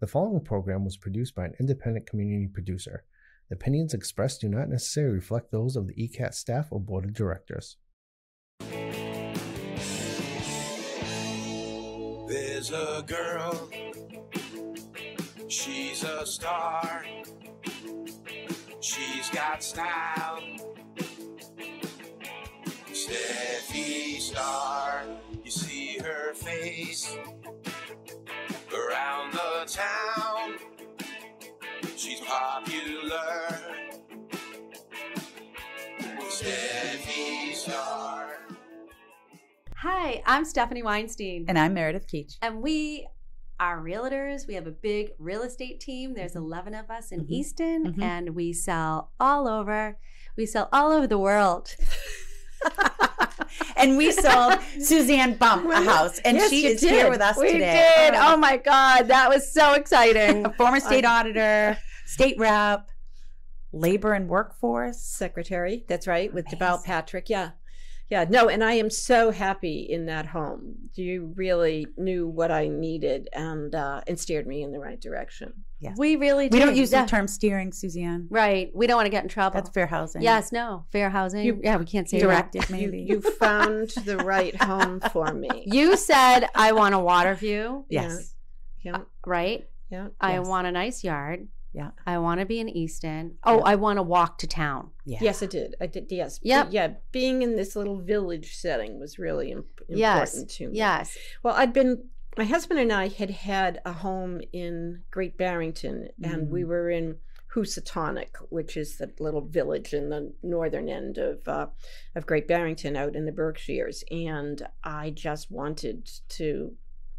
The following program was produced by an independent community producer. The opinions expressed do not necessarily reflect those of the ECAT staff or board of directors. There's a girl, she's a star. She's got style. Steffi Star, you see her face around the town. She's popular. Steffi Star. Hi, I'm Stephanie Weinstein. And I'm Meredith Keach. And we are realtors. We have a big real estate team. There's 11 of us in Mhm. Easton, Mhm. and we sell all over. We sell all over the world. and we sold Suzanne Bump a house, and Yes, she is here with us we today. did. Oh. oh my God, that was so exciting. A former state auditor, state rep, labor and workforce. secretary. That's right, with Deval Patrick. Yeah. Yeah. No, and I am so happy in that home. You really knew what I needed and uh, and steered me in the right direction. yeah We really do We don't use yeah. the term steering, Suzanne. Right. We don't want to get in trouble. That's fair housing. Yes, no. Fair housing. You- yeah, we can't say that. Directed, You, maybe. you found the right home for me. You said, I want a water view, yes. Yeah. right? Yeah. I Yes. want a nice yard. Yeah. I want to be in Easton. Oh, Yeah. I want to walk to town. Yeah. Yes, I did. I did. Yes. Yep. But yeah. Being in this little village setting was really imp- important Yes. to me. Yes. Well, I'd been, my husband and I had had a home in Great Barrington, and we Mm. were in Housatonic, which is the little village in the northern end of uh, of Great Barrington out in the Berkshires. And I just wanted to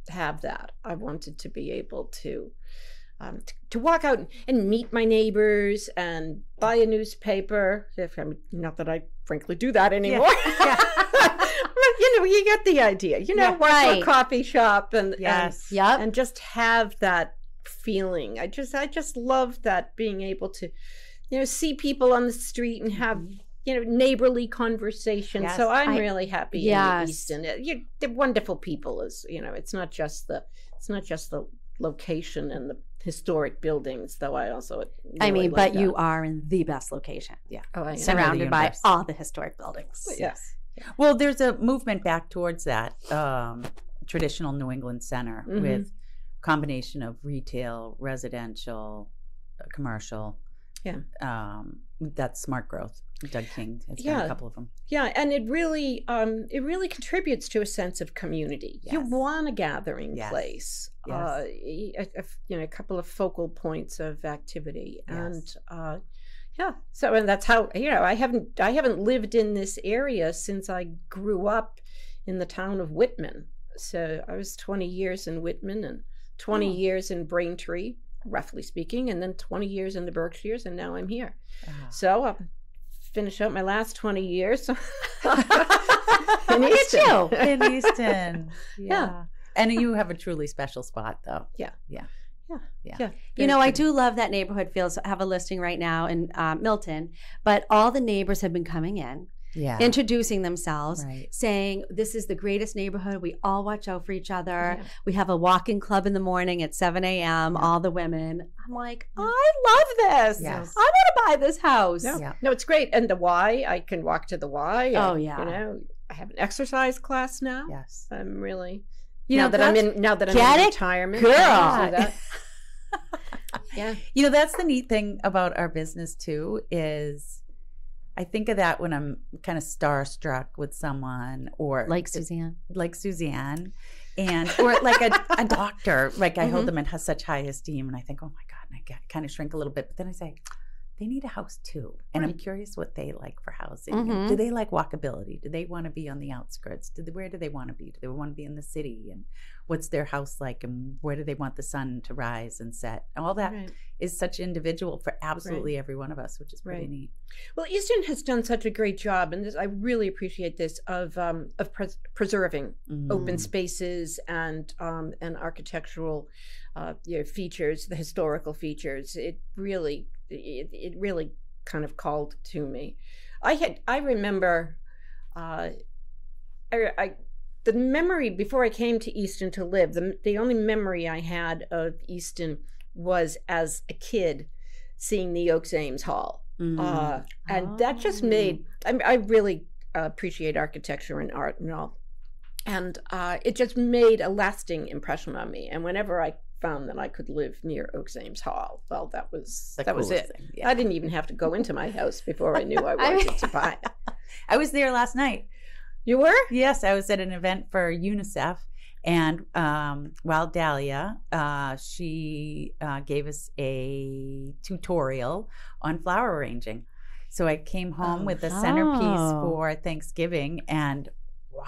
have that. I wanted to be able to. Um, t- to walk out and meet my neighbors and buy a newspaper. If I'm not that I frankly do that anymore. Yeah. but you know, you get the idea. You know, Yeah, work for right. a coffee shop and Yes. Yep. and, and just have that feeling. I just I just love that being able to, you know, see people on the street and have you know neighborly conversation. Yes. So I'm I- really happy Yes. in Easton. Uh, You, they're wonderful people. Is you know, it's not just the it's not just the location and the historic buildings, though. I also I mean, like but you are in the best location. Yeah. oh, I Center am. of the Surrounded by all the historic buildings. Yeah. Well, there's a movement back towards that um, traditional New England center Mhm. with combination of retail, residential, uh, commercial. Yeah. Um, that's smart growth. Doug King has done Yeah. a couple of them. Yeah, and it really um it really contributes to a sense of community. You want a gathering Yes. place. Yes. Uh a, a- you know, a couple of focal points of activity. And Yes. uh yeah. So and that's how you know, I haven't I haven't lived in this area since I grew up in the town of Whitman. So I was 20 years in Whitman and 20 Oh. years in Braintree, roughly speaking, and then 20 years in the Berkshires and now I'm here. Ah. So I'll finish out my last 20 years. in Easton. you. in Easton. Yeah. And you have a truly special spot, though. Yeah. Yeah. Yeah. Yeah. Yeah. You know, I do love that neighborhood feels. I have a listing right now in uh, Milton, but all the neighbors have been coming in, Yeah. introducing themselves, Right. saying, This is the greatest neighborhood. We all watch out for each other. Yeah. We have a walking club in the morning at 7 a.m., Yeah. all the women. I'm like, I love this. Yes. I want to buy this house. No, Yeah. no, it's great. And the Y, I can walk to the Y. I- Oh, yeah. You know, I have an exercise class now. Yes. I'm really You now know, that I'm in now that I'm in it, retirement. girl. I can do that. yeah. You know, that's the neat thing about our business too is I think of that when I'm kind of starstruck with someone or Like Suzanne. like Suzanne and or like a, a doctor. Like I hold Mhm. them in has such high esteem and I think, oh my God, and I get, kind of shrink a little bit. But then I say, they need a house too. And I'm curious what they like for housing. Mhm. Do they like walkability? Do they want to be on the outskirts? Do they, where do they want to be? Do they want to be in the city? And what's their house like? And where do they want the sun to rise and set? All that is Right. such individual for absolutely every one of us, which is pretty Right. neat. Well, Easton has done such a great job, and this, I really appreciate this of um, of pres- preserving open Mm. spaces and um, and architectural uh, you know, features, the historical features. It really it, it really kind of called to me. I had I remember uh, I, I the memory before I came to Easton to live, the the only memory I had of Easton was as a kid seeing the Oakes Ames Hall, Mm. uh, and that just Oh. made. I, I really appreciate architecture and art and all, and uh, it just made a lasting impression on me. And whenever I found that I could live near Oakes Ames Hall, well, that was The that was it. thing, yeah. I didn't even have to go into my house before I knew I wanted to buy it. I was there last night. You were? Yes, I was at an event for UNICEF, and um, Wild Dahlia, uh, she uh, gave us a tutorial on flower arranging. So I came home Oh. with the centerpiece Oh. for Thanksgiving, and wow,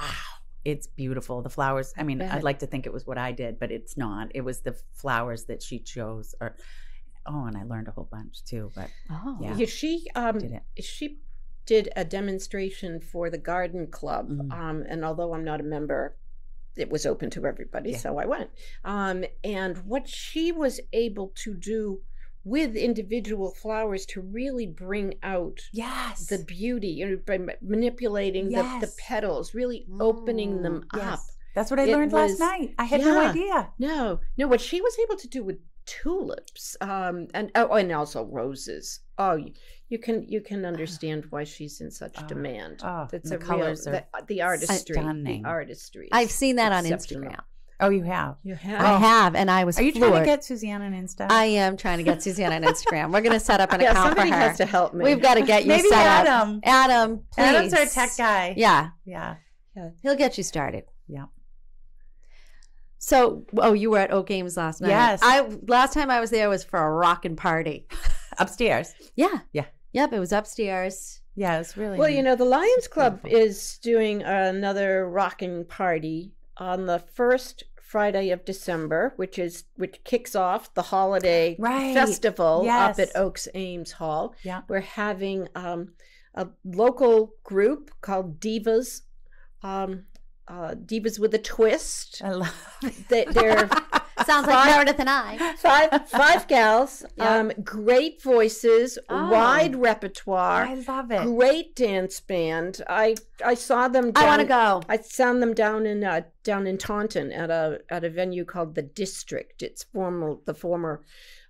it's beautiful. The flowers. I mean, bet. I'd like to think it was what I did, but it's not. It was the flowers that she chose. Or oh, and I learned a whole bunch too. But Oh. Yeah. Yeah, she um did it. she did a demonstration for the garden club Mhm. um and although i'm not a member it was open to everybody Yeah. so i went um and what she was able to do with individual flowers to really bring out Yes. the beauty you know by ma- manipulating the, the petals really opening them Mm, up. That's what I It learned was- last night. I had no idea. no no what she was able to do with tulips um and oh and also roses oh you, you can you can understand why she's in such Oh, demand oh, That's the a colors real, are the, the artistry stunning. the artistry I've seen that on. Instagram. Oh, you have. you have. I have have, and I was Are you floored. trying to get Suzanne on Instagram? I am trying to get Suzanne on Instagram. We're going to set up an yeah account for somebody her. has to help me We've got to get you Maybe set up. Adam. Adam, please. Adam's our tech guy. Yeah, Yeah. he'll get you started. Yeah. So, oh, you were at Oakes Ames last night. Yes. I last time I was there was for a rockin' party. Upstairs. Yeah. Yeah. Yep. It was upstairs. Yeah, it's really. well neat. you know the lions club is doing another rocking party on the first friday of december which is which kicks off the holiday Right. festival up at oakes ames hall Yeah. we're having um, a local group called divas um, uh, divas with a twist I love they, they're Sounds like Five- Meredith and I. five five gals Yeah. um, great voices Oh. wide repertoire I love it. great dance band i i saw them I want to down- go. I found them down in uh, down in Taunton at a at a venue called the District. It's former the former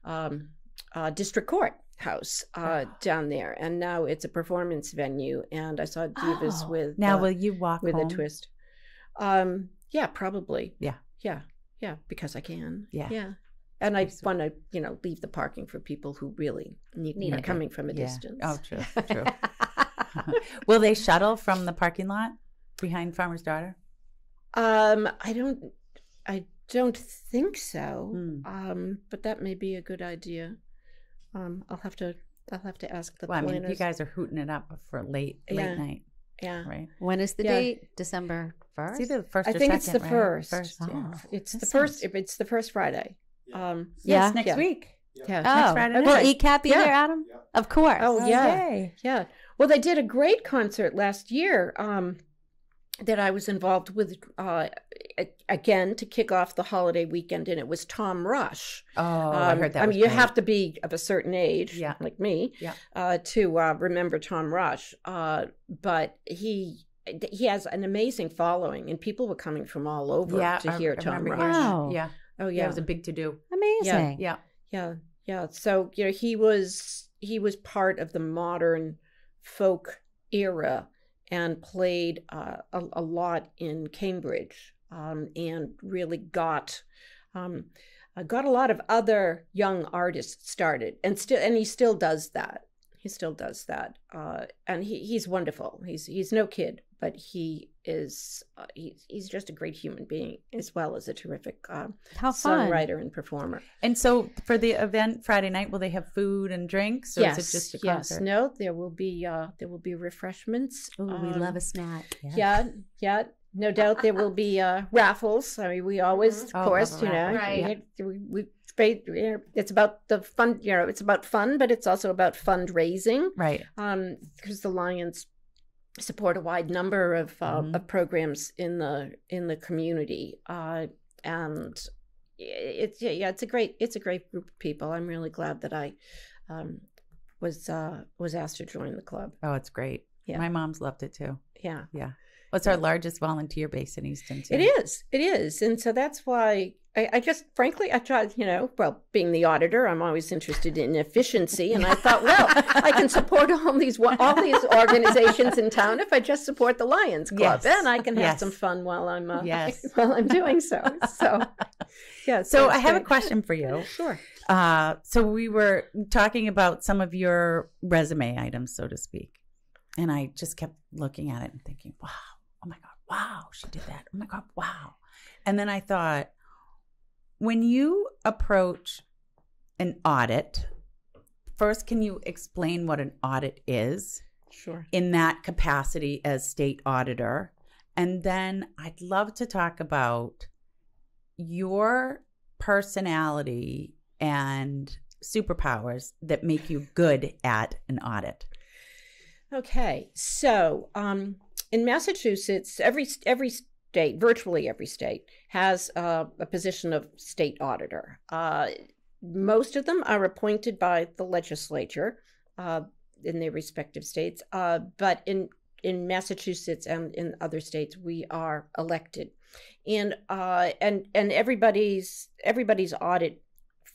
um, uh, district court house uh, down there, and now it's a performance venue. And I saw Divas Oh. with Now, uh, will you walk with home? a twist. Um, yeah, probably. Yeah. yeah, yeah, because I can. Yeah. yeah. And I want to, you know, leave the parking for people who really need, Need are it. coming from a Yeah. distance. Oh, true. True. will they shuttle from the parking lot behind Farmer's Daughter? Um, I don't, I don't think so. Hmm. Um, but that may be a good idea. Um, I'll have to, I'll have to ask the Well, I mean, planners. you guys are hooting it up for late late Yeah. night, yeah, right? when is the Yeah. date? December first. It's either the first I or think it's the right? first. First, yeah. Oh. it's the first. sounds- it's the first Friday. Um, Yeah. Yes, next Yeah. week. yeah. Oh, Friday will night. ECAT be Yeah. there, Adam? Of course. Oh, yeah. yay. Yeah. Well, they did a great concert last year um, that I was involved with uh, again to kick off the holiday weekend, and it was Tom Rush. Oh, I Um, heard that. I mean, was you have to be of a certain age, Yeah. like me, Yeah. uh, to uh, remember Tom Rush. Uh, but he he has an amazing following, and people were coming from all over yeah, to I- hear I Tom remember Rush. Wow. Yeah, Oh yeah, yeah, it was a big to do. Amazing. Yeah, yeah, yeah. So you know, he was he was part of the modern folk era and played uh, a, a lot in Cambridge, um, and really got um, uh, got a lot of other young artists started, and still, and he still does that. He still does that, uh, and he, he's wonderful. He's he's no kid, but he is uh, he's he's just a great human being as well as a terrific uh, songwriter and performer. And so for the event Friday night, will they have food and drinks, or yes, is it just a yes. No, there will be uh there will be refreshments. We Um, love a snack. Yeah, yeah. No doubt there will be uh raffles. I mean, we always, of Oh, course, you know. Right. we, we, we pay- you know, it's about the fun. You know, it's about fun, but it's also about fundraising. Right. Um, because the Lions support a wide number of uh, Mhm. of programs in the in the community. Uh, and it's yeah, yeah, it's a great it's a great group of people. I'm really glad that I um was uh was asked to join the club. Oh, it's great. Yeah. My mom's loved it too. Yeah. Yeah. What's our largest volunteer base in Easton? Too? It is. It is. And so that's why I, I just, frankly, I tried, you know, well, being the auditor, I'm always interested in efficiency. And I thought, well, I can support all these all these organizations in town if I just support the Lions Club. Yes. And I can have Yes. some fun while I'm, uh, Yes. while I'm doing so. So, yeah. So I it's have a question for you. Sure. Uh, so we were talking about some of your resume items, so to speak, and I just kept looking at it and thinking, "Wow, oh my god, wow, she did that. Oh my god, wow." And then I thought, when you approach an audit, first, can you explain what an audit is Sure. in that capacity as state auditor? And then I'd love to talk about your personality and superpowers that make you good at an audit. Okay, so um, in Massachusetts, every every state, virtually every state, has uh, a position of state auditor. Uh, most of them are appointed by the legislature uh, in their respective states, uh, but in in Massachusetts and in other states, we are elected, and uh, and and everybody's everybody's audit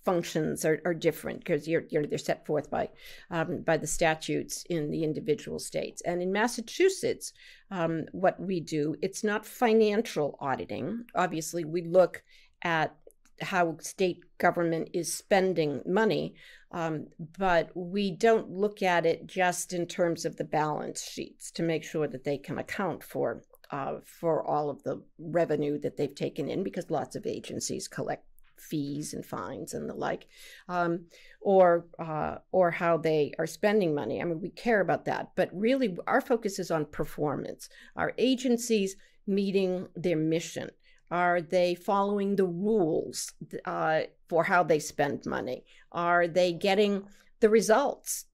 functions are, are different because you're, you're they're set forth by um, by the statutes in the individual states. And in Massachusetts, um, what we do, it's not financial auditing. Obviously, we look at how state government is spending money, um, but we don't look at it just in terms of the balance sheets to make sure that they can account for. Uh, for all of the revenue that they've taken in, because lots of agencies collect fees and fines and the like, um, or uh, or how they are spending money. I mean, we care about that, but really, our focus is on performance. Are agencies meeting their mission? Are they following the rules uh, for how they spend money? Are they getting the results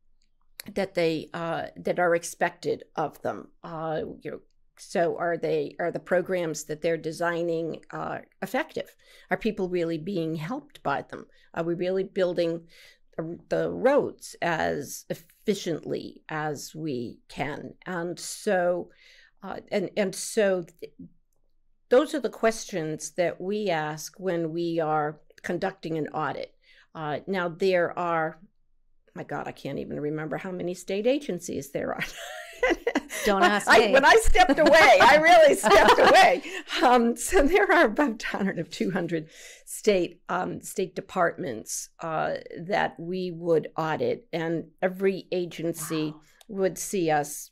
that they uh, that are expected of them? Uh, you know, so are they are the programs that they're designing uh, effective? Are people really being helped by them? Are we really building the roads as efficiently as we can? And so, uh, and and so, th- those are the questions that we ask when we are conducting an audit. Uh, now there are, my God, I can't even remember how many state agencies there are. Don't ask I, me. when I stepped away, I really stepped away. Um, so there are about 100 of 200 state um, state departments uh, that we would audit, and every agency Wow. would see us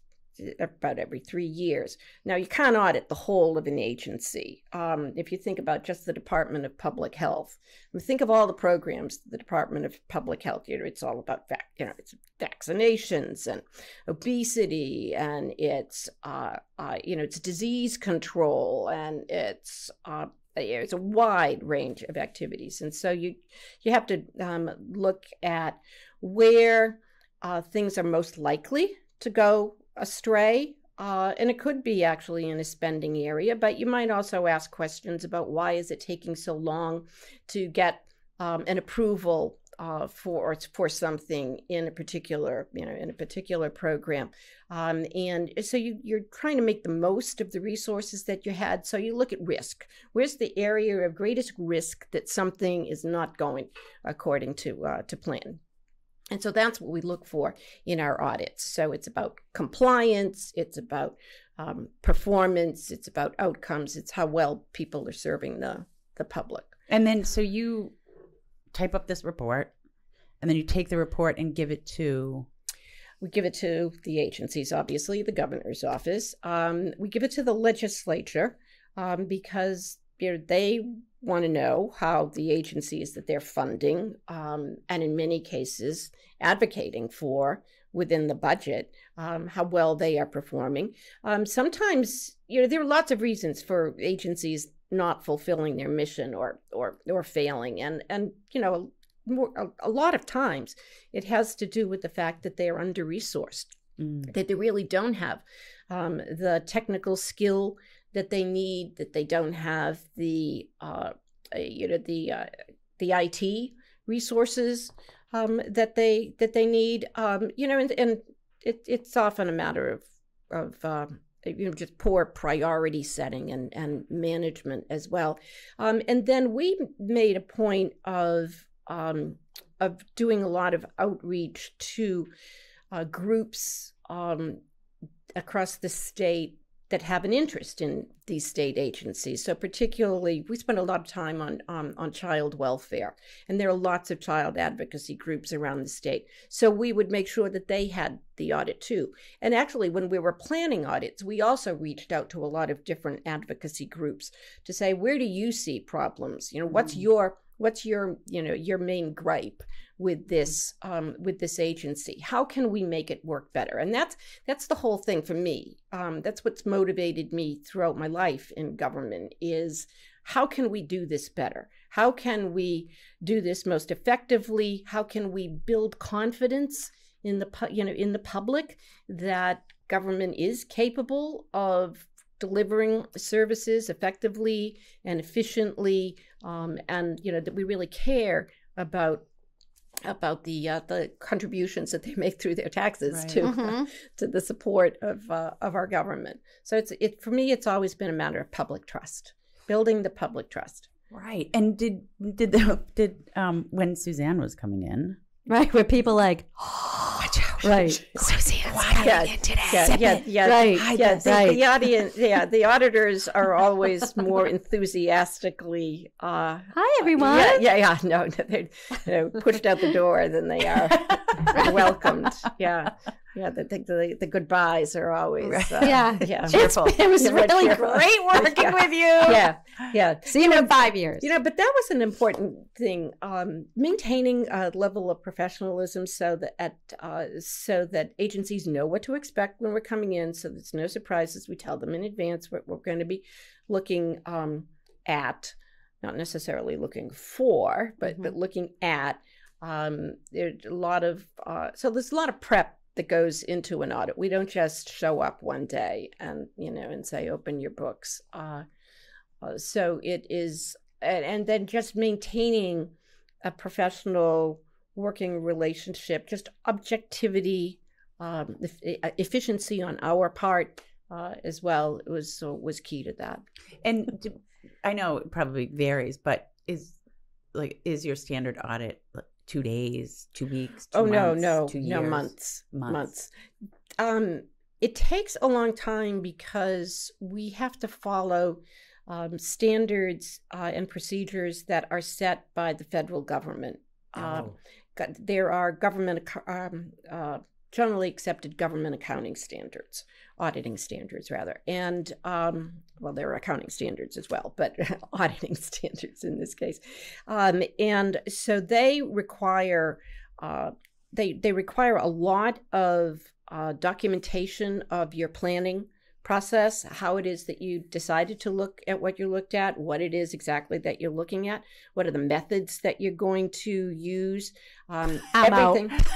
about every three years. Now, you can't audit the whole of an agency. Um, if you think about just the Department of Public Health, I mean, think of all the programs the Department of Public Health. You know, it's all about vac- you know, it's vaccinations and obesity, and it's uh, uh, you know, it's disease control, and it's uh, it's a wide range of activities, and so you you have to um, look at where uh, things are most likely to go astray. Uh, and it could be actually in a spending area, but you might also ask questions about why is it taking so long to get um, an approval uh, for for something in a particular you know in a particular program, um, and so you you're trying to make the most of the resources that you had. So you look at risk. Where's the area of greatest risk that something is not going according to uh, to plan? And so that's what we look for in our audits. So it's about compliance, it's about um, performance, it's about outcomes, it's how well people are serving the, the public. And then so you type up this report and then you take the report and give it to We give it to the agencies, obviously, the governor's office. Um, we give it to the legislature um, because you know, they want to know how the agencies that they're funding, um, and in many cases, advocating for within the budget, um, how well they are performing. Um, sometimes, you know, there are lots of reasons for agencies not fulfilling their mission or or or failing, and and you know, more, a, a lot of times it has to do with the fact that they are under resourced, Mm. that they really don't have um, the technical skill that they need, that they don't have the uh, uh, you know the uh, the IT resources um, that they that they need. Um, you know, and, and it, it's often a matter of of um, you know just poor priority setting and and management as well um, and then we made a point of um, of doing a lot of outreach to uh, groups across the state that have an interest in these state agencies. So particularly, we spend a lot of time on um, on child welfare, and there are lots of child advocacy groups around the state. So we would make sure that they had the audit too. And actually, when we were planning audits, we also reached out to a lot of different advocacy groups to say, where do you see problems? You know, what's your what's your you know your main gripe with this um, with this agency? How can we make it work better? And that's that's the whole thing for me. Um, that's what's motivated me throughout my life in government is how can we do this better? How can we do this most effectively? How can we build confidence in the you know in the public that government is capable of delivering services effectively and efficiently um, and you know that we really care about about the uh, the contributions that they make through their taxes Right. to Mhm. to the support of uh, of our government. So it's it for me. It's always been a matter of public trust, building the public trust. Right. And did did the did um when Suzanne was coming in? Right, where people like, oh, watch out, right, Yeah, yeah, yeah, yeah, Right, yeah. The, right. the audience, yeah, the auditors are always more enthusiastically. Uh, hi everyone. Yeah, yeah, yeah. No, no, they're you know, pushed out the door than they are welcomed. Yeah, yeah. The the, the, the goodbyes are always. Uh, Yeah. yeah, It's, it was really cheerful. great working Yeah. with you. yeah, yeah. See you in five years. You know, but that was an important thing. Um, maintaining a level of professionalism so that at uh, so that agencies know what to expect when we're coming in, so there's no surprises. We tell them in advance what we're going to be looking um, at, not necessarily looking for, but but looking at. Um, there's a lot of uh, so there's a lot of prep that goes into an audit. We don't just show up one day and you know and say open your books. Uh, uh, so it is, and, and then just maintaining a professional working relationship, just objectivity, um, e- efficiency on our part uh, as well was was key to that. And I know it probably varies, but is like is your standard audit two days, two weeks? Two oh no, months, no, two no months, Months. months. Um, it takes a long time because we have to follow um, standards uh, and procedures that are set by the federal government. Um, Oh. there are government um, uh, generally accepted government accounting standards, auditing standards rather, and um, well, there are accounting standards as well, but auditing standards in this case, um, and so they require uh, they they require a lot of uh, documentation of your planning process, how it is that you decided to look at what you looked at, what it is exactly that you're looking at, what are the methods that you're going to use, um, I'm out. everything.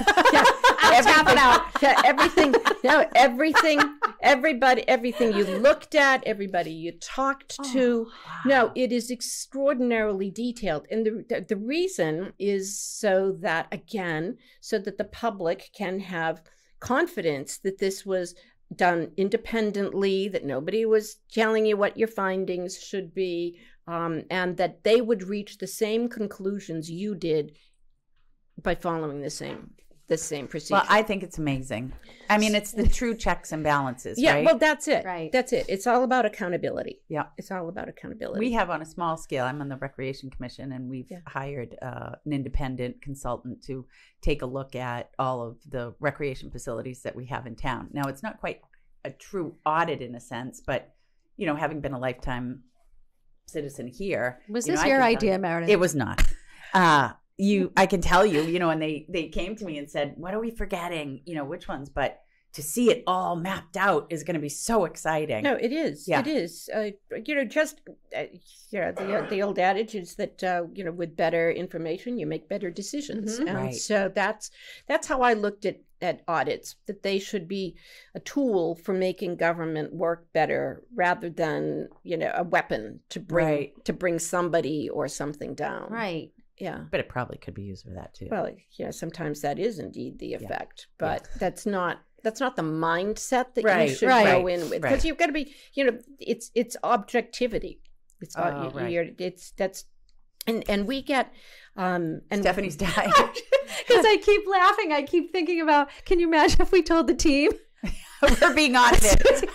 Yeah, I'm out. yeah, everything. No, everything. Everybody. Everything you looked at. Everybody you talked to. No, it is extraordinarily detailed, and the, the the reason is so that again, so that the public can have confidence that this was done independently, that nobody was telling you what your findings should be, um, and that they would reach the same conclusions you did by following the same the same procedure. Well, I think it's amazing. I mean, it's the true checks and balances. yeah, right? well, that's it. Right. That's it. It's all about accountability. Yeah. It's all about accountability. We have on a small scale. I'm on the Recreation Commission, and we've Yeah. hired uh, an independent consultant to take a look at all of the recreation facilities that we have in town. Now, it's not quite a true audit in a sense, but you know, having been a lifetime citizen here, Was you this I your idea, you- Meredith? It was not. Uh, you, I can tell you, you know, and they they came to me and said, "What are we forgetting? You know, which ones?" But to see it all mapped out is going to be so exciting. No, it is. Yeah. It is. Uh, you know, just uh, you know, the the old adage is that uh, you know, with better information, you make better decisions, Mhm. and Right. so that's that's how I looked at at audits. That they should be a tool for making government work better, rather than you know a weapon to bring Right. to bring somebody or something down. right. Yeah. but it probably could be used for that too. Well, yeah, sometimes that is indeed the effect, but that's not that's not the mindset that Right, you should right, go in with because right. you've got to be you know it's it's objectivity it's uh, Oh, right. you're, it's that's and and we get um and Stephanie's dying. Because I keep laughing. I keep thinking about. Can you imagine if we told the team? We're being audited. She's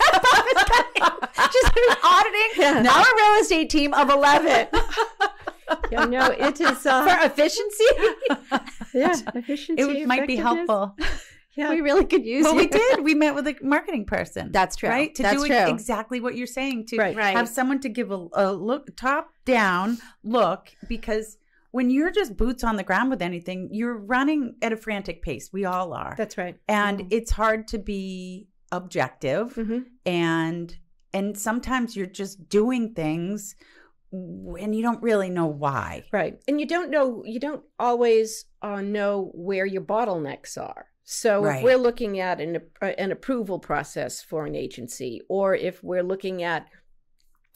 auditing our real estate team of eleven yeah, no it is uh, for efficiency. yeah efficiency it might be helpful. yeah We really could use. Well, we did. We met with a marketing person. That's true. Right? To That's do true. exactly what you're saying. To Right. Right. have someone to give a, a look, top down look, because when you're just boots on the ground with anything, you're running at a frantic pace. We all are. that's right and it's hard to be objective hmm and and sometimes you're just doing things when you don't really know why. Right. And you don't know, you don't always uh, know where your bottlenecks are. So Right. if we're looking at an, uh, an approval process for an agency, or if we're looking at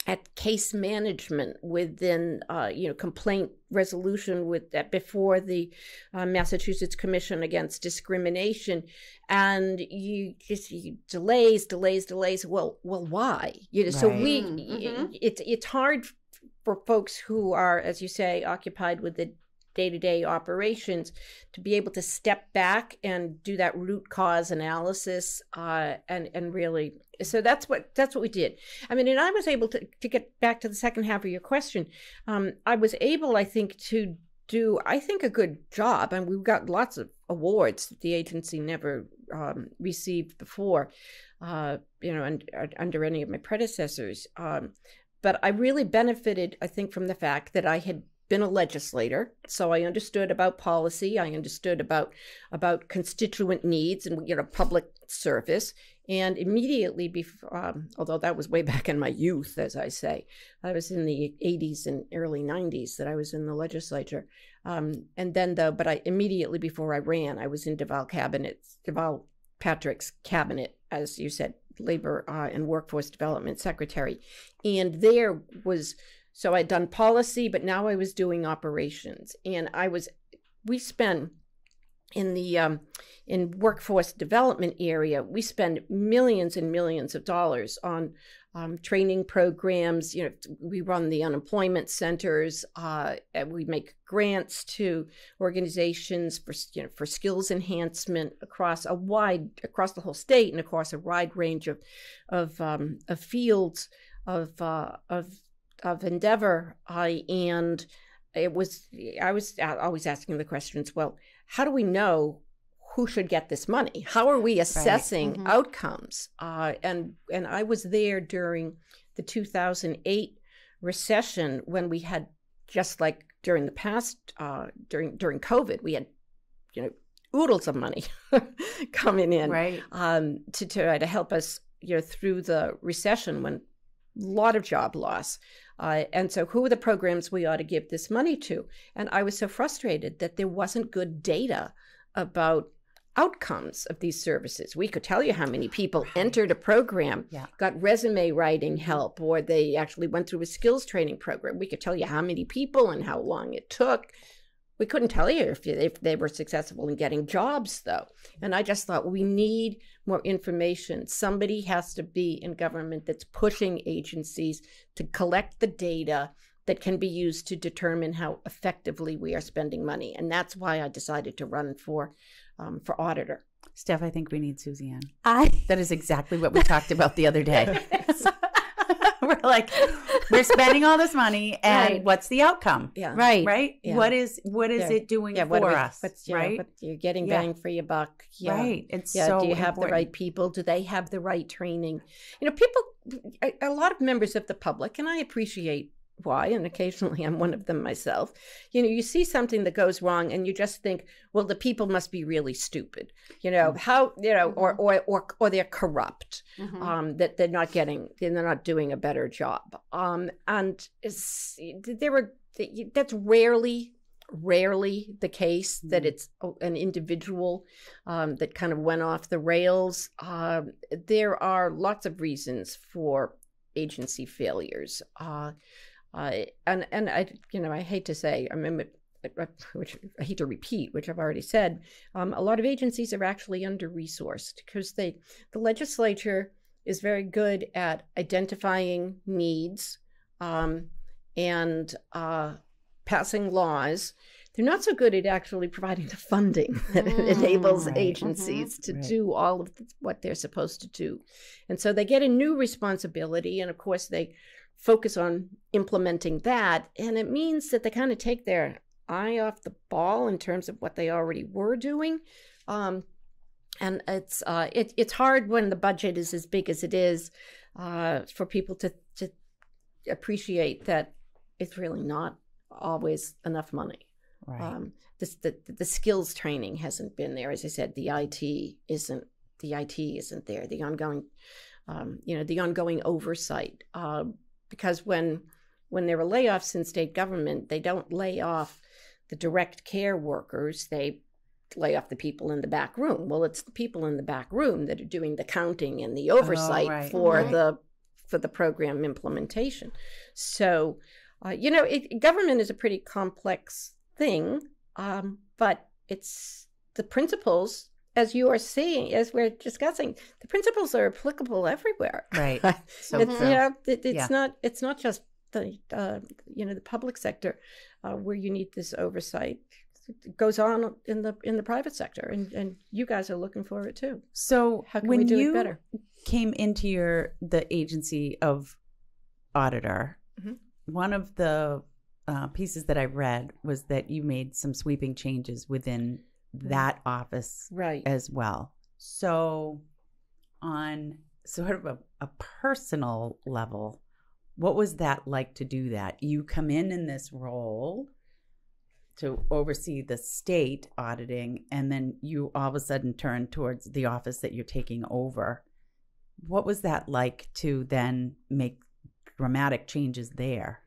at case management within, uh, you know, complaint resolution with that before the uh, Massachusetts Commission Against Discrimination, and you just you delays, delays, delays. Well, well, why? You know, so Right. we, Mhm. it's it's hard for folks who are, as you say, occupied with the day to day operations to be able to step back and do that root cause analysis uh, and and really so that's what that's what we did. I mean and i was able to to get back to the second half of your question. Um, i was able i think to do i think a good job and we got lots of awards that the agency never um, received before uh, you know and, under any of my predecessors. Um, but I really benefited, I think, from the fact that I had been a legislator, so I understood about policy, I understood about about constituent needs and you know public service, and immediately before, um, although that was way back in my youth, as I say, I was in the '80s and early '90s that I was in the legislature, um, and then though, but I immediately before I ran, I was in Deval cabinet, Deval Patrick's cabinet, as you said, labor uh, and workforce development secretary. And there was so i'd done policy but now i was doing operations. And i was we spend in the um, in workforce development area we spend millions and millions of dollars on um, training programs you know we run the unemployment centers uh, and we make grants to organizations for you know for skills enhancement across a wide across the whole state and across a wide range of of, um, of fields of uh, of of endeavor. I and it was I was always asking the questions. Well, how do we know who should get this money? How are we assessing Mhm. outcomes? Uh, and and I was there during the 2008 recession when we had just like during the past uh, during during COVID we had you know oodles of money coming in Right. um, to try to help us, you know, through the recession when a lot of job loss. Uh, and so, who are the programs we ought to give this money to? And I was so frustrated that there wasn't good data about outcomes of these services. We could tell you how many people entered a program, Yeah. got resume writing help, or they actually went through a skills training program. We could tell you how many people and how long it took. We couldn't tell you if, if they were successful in getting jobs, though. And I just thought we need more information. Somebody has to be in government that's pushing agencies to collect the data that can be used to determine how effectively we are spending money. And that's why I decided to run for um, for auditor. Steph, I think we need Suzanne. I That is exactly what we talked about the other day. we're like, we're spending all this money, and Right. what's the outcome? Yeah. right. Right? Yeah. What is what is Yeah. it doing Yeah. for we, us? what's, know, right? what you're getting bang for your buck. Yeah. Right. It's Yeah. so do you have the right people? Do they have the right training? You know, people, a, a lot of members of the public, and I appreciate why, and occasionally I'm one of them myself. You know, you see something that goes wrong, and you just think, well, the people must be really stupid. You know, Mm. how you know, or Mm-hmm. or or or they're corrupt. Mhm. Um, that they're not getting, they're not doing a better job. Um, and it's, there were that's rarely rarely the case that Mhm. it's an individual um, that kind of went off the rails. Um, there are lots of reasons for agency failures, uh, uh, and and I you know I hate to say I remember which I hate to repeat, which I've already said, um, a lot of agencies are actually under resourced because they, the legislature is very good at identifying needs um, and uh, passing laws. They're not so good at actually providing the funding that Mm, enables right. agencies to Right. do all of what they're supposed to do. And so they get a new responsibility. And of course, they focus on implementing that. And it means that they kind of take their eye off the ball in terms of what they already were doing. Um, and it's uh, it, it's hard when the budget is as big as it is uh, for people to, to appreciate that it's really not always enough money. Right. Um, this, the the skills training hasn't been there. As I said, the IT isn't the IT isn't there. The ongoing, um, you know, the ongoing oversight. Uh, because when when there are layoffs in state government, they don't lay off the direct care workers. They lay off the people in the back room. Well, it's the people in the back room that are doing the counting and the oversight right. for Right. the for the program implementation. So, uh, you know, it, government is a pretty complex thing, um, but it's the principles, as you are seeing, as we're discussing, the principles are applicable everywhere. Right. So it's, true. you know, it, it's Yeah. not it's not just the uh, you know the public sector uh, where you need this oversight. It goes on in the in the private sector, and and you guys are looking for it too. So How can when we do you it better? came into your the agency of auditor, Mhm. one of the uh, pieces that I read was that you made some sweeping changes within that office Right. as well. So, on sort of a, a personal level, what was that like to do that? You come in in this role to oversee the state auditing, and then you all of a sudden turn towards the office that you're taking over. What was that like to then make dramatic changes there?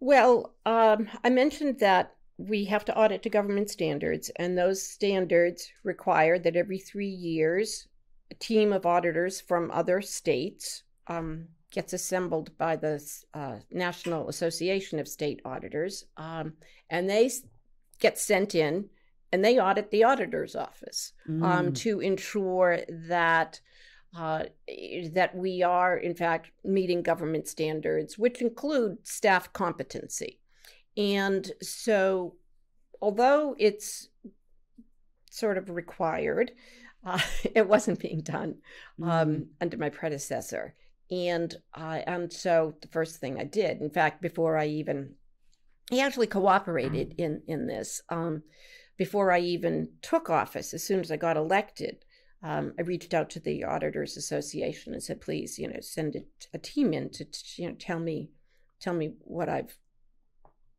Well, um, I mentioned that we have to audit to government standards, and those standards require that every three years, a team of auditors from other states um, gets assembled by the uh, National Association of State Auditors, um, and they get sent in and they audit the auditor's office um, Mm. to ensure that uh, that we are in fact meeting government standards, which include staff competency. And so, although it's sort of required, uh, it wasn't being done um, Mm. under my predecessor. And uh, and so the first thing I did, in fact, before I even he actually cooperated in in this. Um, before I even took office, as soon as I got elected, um, I reached out to the Auditors Association and said, "Please, you know, send a, a team in to, to, you know tell me tell me what I've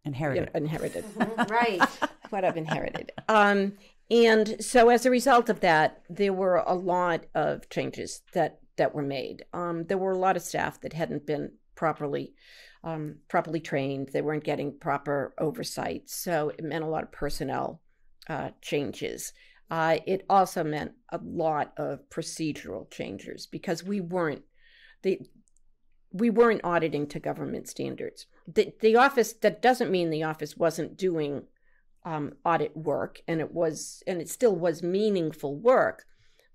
you inherited. know, inherited." right. what I've inherited. Um, and so as a result of that, there were a lot of changes that that were made. Um, there were a lot of staff that hadn't been properly um, properly trained. They weren't getting proper oversight, so it meant a lot of personnel uh, changes. Uh, it also meant a lot of procedural changes because we weren't the we weren't auditing to government standards. The the office that doesn't mean the office wasn't doing um, audit work, and it was, and it still was meaningful work.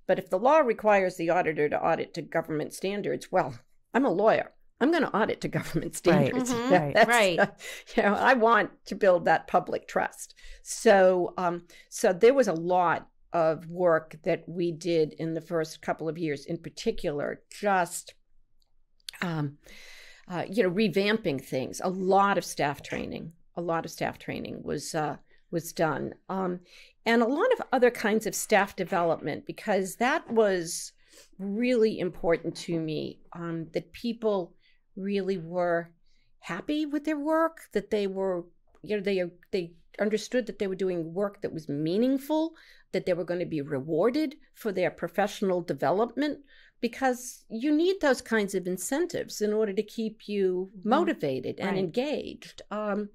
But if the law requires the auditor to audit to government standards, well, I'm a lawyer. I'm going to audit to government standards. Right. That's, Right. uh, you know, I want to build that public trust. So, um, so there was a lot of work that we did in the first couple of years, in particular, just um, uh, you know, revamping things. A lot of staff training, a lot of staff training was uh, was done, um, and a lot of other kinds of staff development because that was really important to me. Um, that people really were happy with their work, that they were, you know, they they understood that they were doing work that was meaningful, that they were going to be rewarded for their professional development because you need those kinds of incentives in order to keep you motivated and Right. engaged. Um,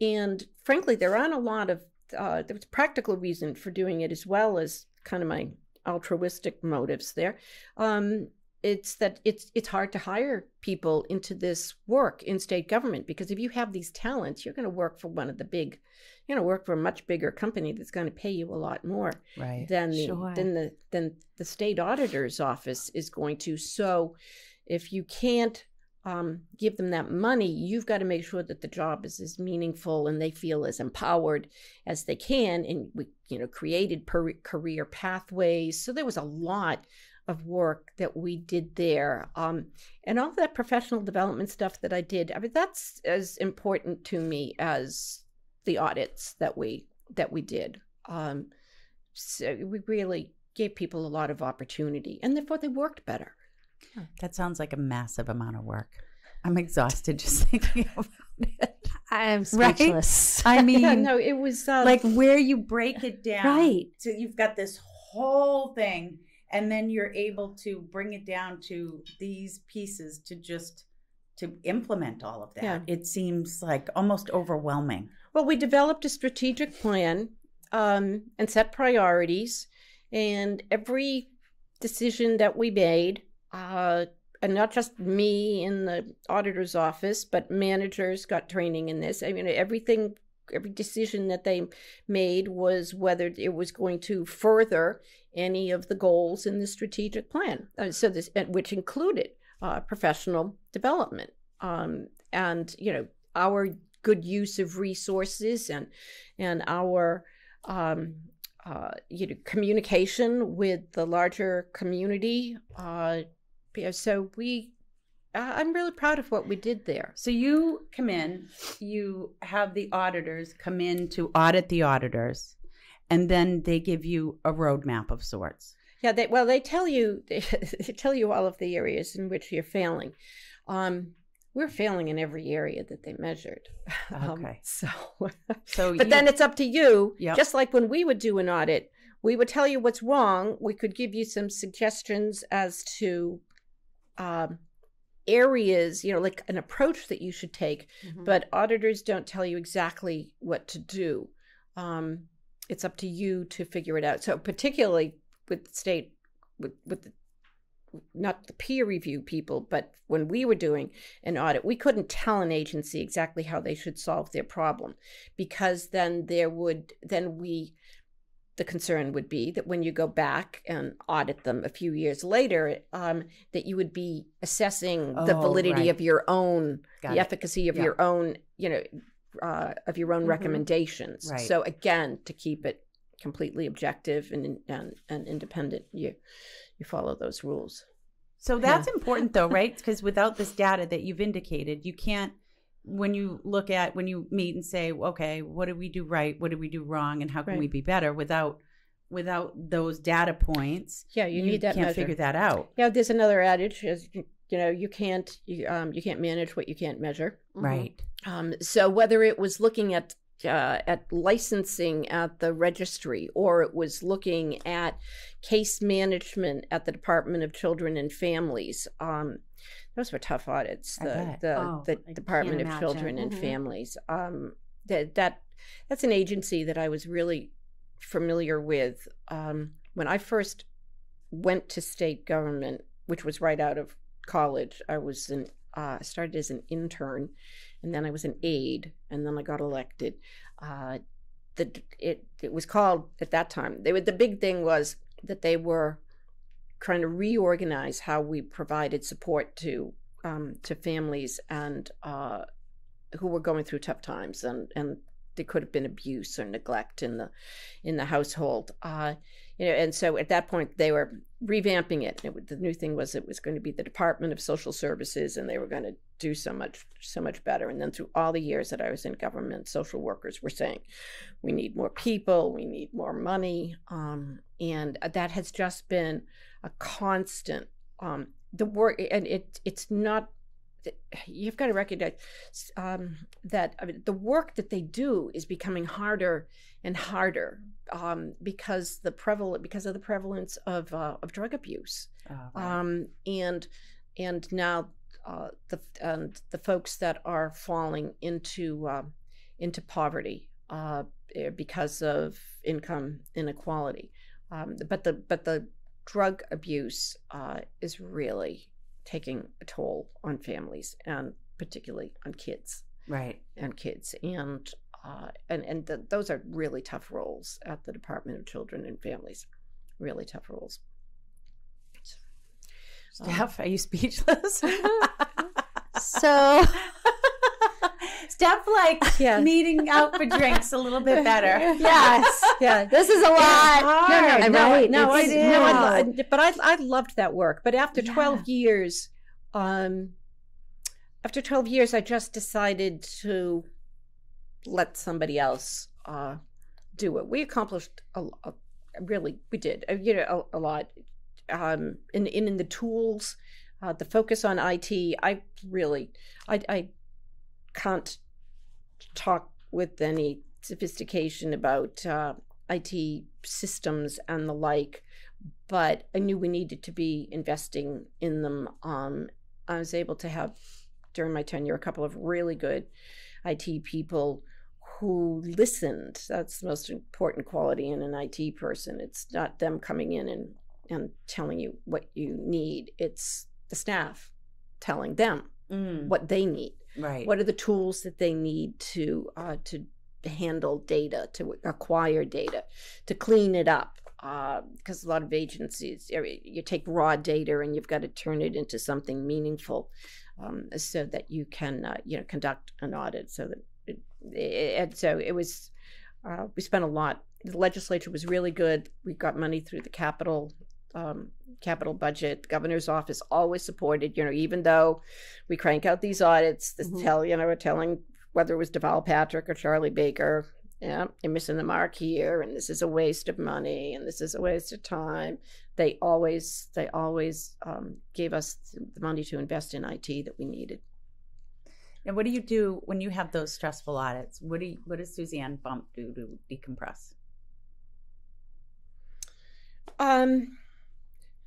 and frankly, there aren't a lot of uh, there's practical reason for doing it as well as kind of my altruistic motives there. Um, it's that it's it's hard to hire people into this work in state government because if you have these talents, you're going to work for one of the big, you're going to work for a much bigger company that's going to pay you a lot more Right. than the Sure. than the than the state auditor's office is going to. So, if you can't um, give them that money, you've got to make sure that the job is as meaningful and they feel as empowered as they can. And we, you know, created per- career pathways. So there was a lot of work that we did there, um, and all that professional development stuff that I did. I mean, that's as important to me as the audits that we that we did. Um, so we really gave people a lot of opportunity, and therefore they worked better. That sounds like a massive amount of work. I'm exhausted just thinking about it. I'm Right? speechless. I mean, yeah, no, it was um, like where you break it down. Right. So you've got this whole thing, and then you're able to bring it down to these pieces to just to implement all of that. Yeah. It seems like almost overwhelming. Well, we developed a strategic plan um, and set priorities, and every decision that we made, uh, and not just me in the auditor's office, but managers got training in this. I mean, everything, every decision that they made was whether it was going to further any of the goals in the strategic plan. Uh, so this, which included uh, professional development, um, and you know our good use of resources and and our um, uh, you know communication with the larger community. Uh, so we, I'm really proud of what we did there. So you come in, you have the auditors come in to audit the auditors, and then they give you a roadmap of sorts. Yeah, they, well, they tell you they tell you all of the areas in which you're failing. Um, we're failing in every area that they measured. Um, Okay. so, So, but you- then it's up to you. Yep. Just like when we would do an audit, we would tell you what's wrong. We could give you some suggestions as to um, areas, you know, like an approach that you should take. Mhm. But auditors don't tell you exactly what to do. Um, it's up to you to figure it out. So, particularly with the state, with with the, not the peer review people, but when we were doing an audit, we couldn't tell an agency exactly how they should solve their problem, because then there would then we the concern would be that when you go back and audit them a few years later, um, that you would be assessing the Oh, validity right. of your own, Got the it. efficacy of Yeah. your own, you know, uh, of your own Mhm. recommendations. Right. So again, to keep it completely objective and and, and independent, you you follow those rules. So that's important though, right? Because without this data that you've indicated, you can't when you look at when you meet and say, okay, what did we do right? What did we do wrong? And how can Right. we be better without without those data points? Yeah, you, need that can't measure. figure that out. Yeah, there's another adage is you you know you can't you um you can't manage what you can't measure. Mhm. Right. Um, so whether it was looking at uh, at licensing at the registry or it was looking at case management at the Department of Children and Families, um, those were tough audits. The the, Oh, the Department of can't Children and Mhm. Families. Um, that that that's an agency that I was really familiar with um, when I first went to state government, which was right out of college. I was an uh, started as an intern, and then I was an aide, and then I got elected. Uh, the it it was called at that time. They were the big thing was that they were trying to reorganize how we provided support to um, to families and uh, who were going through tough times, and and there could have been abuse or neglect in the in the household. Uh, you know, and so at that point they were revamping it. it. The new thing was it was going to be the Department of Social Services, and they were going to do so much so much better. And then through all the years that I was in government, social workers were saying, "We need more people, we need more money," um, and that has just been a constant. Um, the work, and it it's not. You've got to recognize um, that I mean, the work that they do is becoming harder and harder um, because the prevalent because of the prevalence of uh, of drug abuse Oh, right. um, and and now uh, the and the folks that are falling into um into poverty uh, eh, because of income inequality. Um, but the but the drug abuse uh, is really taking a toll on families and particularly on kids Right. and kids and uh, and and th- those are really tough roles at the Department of Children and Families, really tough roles. Steph, are you speechless? So Steph like Yeah. meeting out for drinks a little bit better. yes, Yeah, this is a lot. no, no, Right, no, right. no, I, It's- no, I. I- but I, I loved that work. But after Yeah. twelve years, um, after twelve years, I just decided to let somebody else uh, do it. We accomplished a, a really, we did, uh, you know, a, a lot. Um, in, in in the tools, uh, the focus on IT. I really, I, I can't talk with any sophistication about uh, IT systems and the like, but I knew we needed to be investing in them. Um, I was able to have during my tenure a couple of really good IT people who listened. That's the most important quality in an IT person. It's not them coming in and, and telling you what you need, it's the staff telling them Mm, what they need right. what are the tools that they need to uh, to handle data to acquire data to clean it up because a lot of agencies you take raw data and you've got to turn it into something meaningful um, so that you can uh, you know conduct an audit so that and so it was uh, we spent a lot. The legislature was really good. We got money through the capital um, capital budget. The governor's office always supported you know even though we crank out these audits that Mhm. tell you know we're telling whether it was deval patrick or charlie baker yeah you're missing the mark here and this is a waste of money and this is a waste of time. They always they always um, gave us the money to invest in it that we needed And what do you do when you have those stressful audits? What do you, what does Suzanne Bump do to decompress? um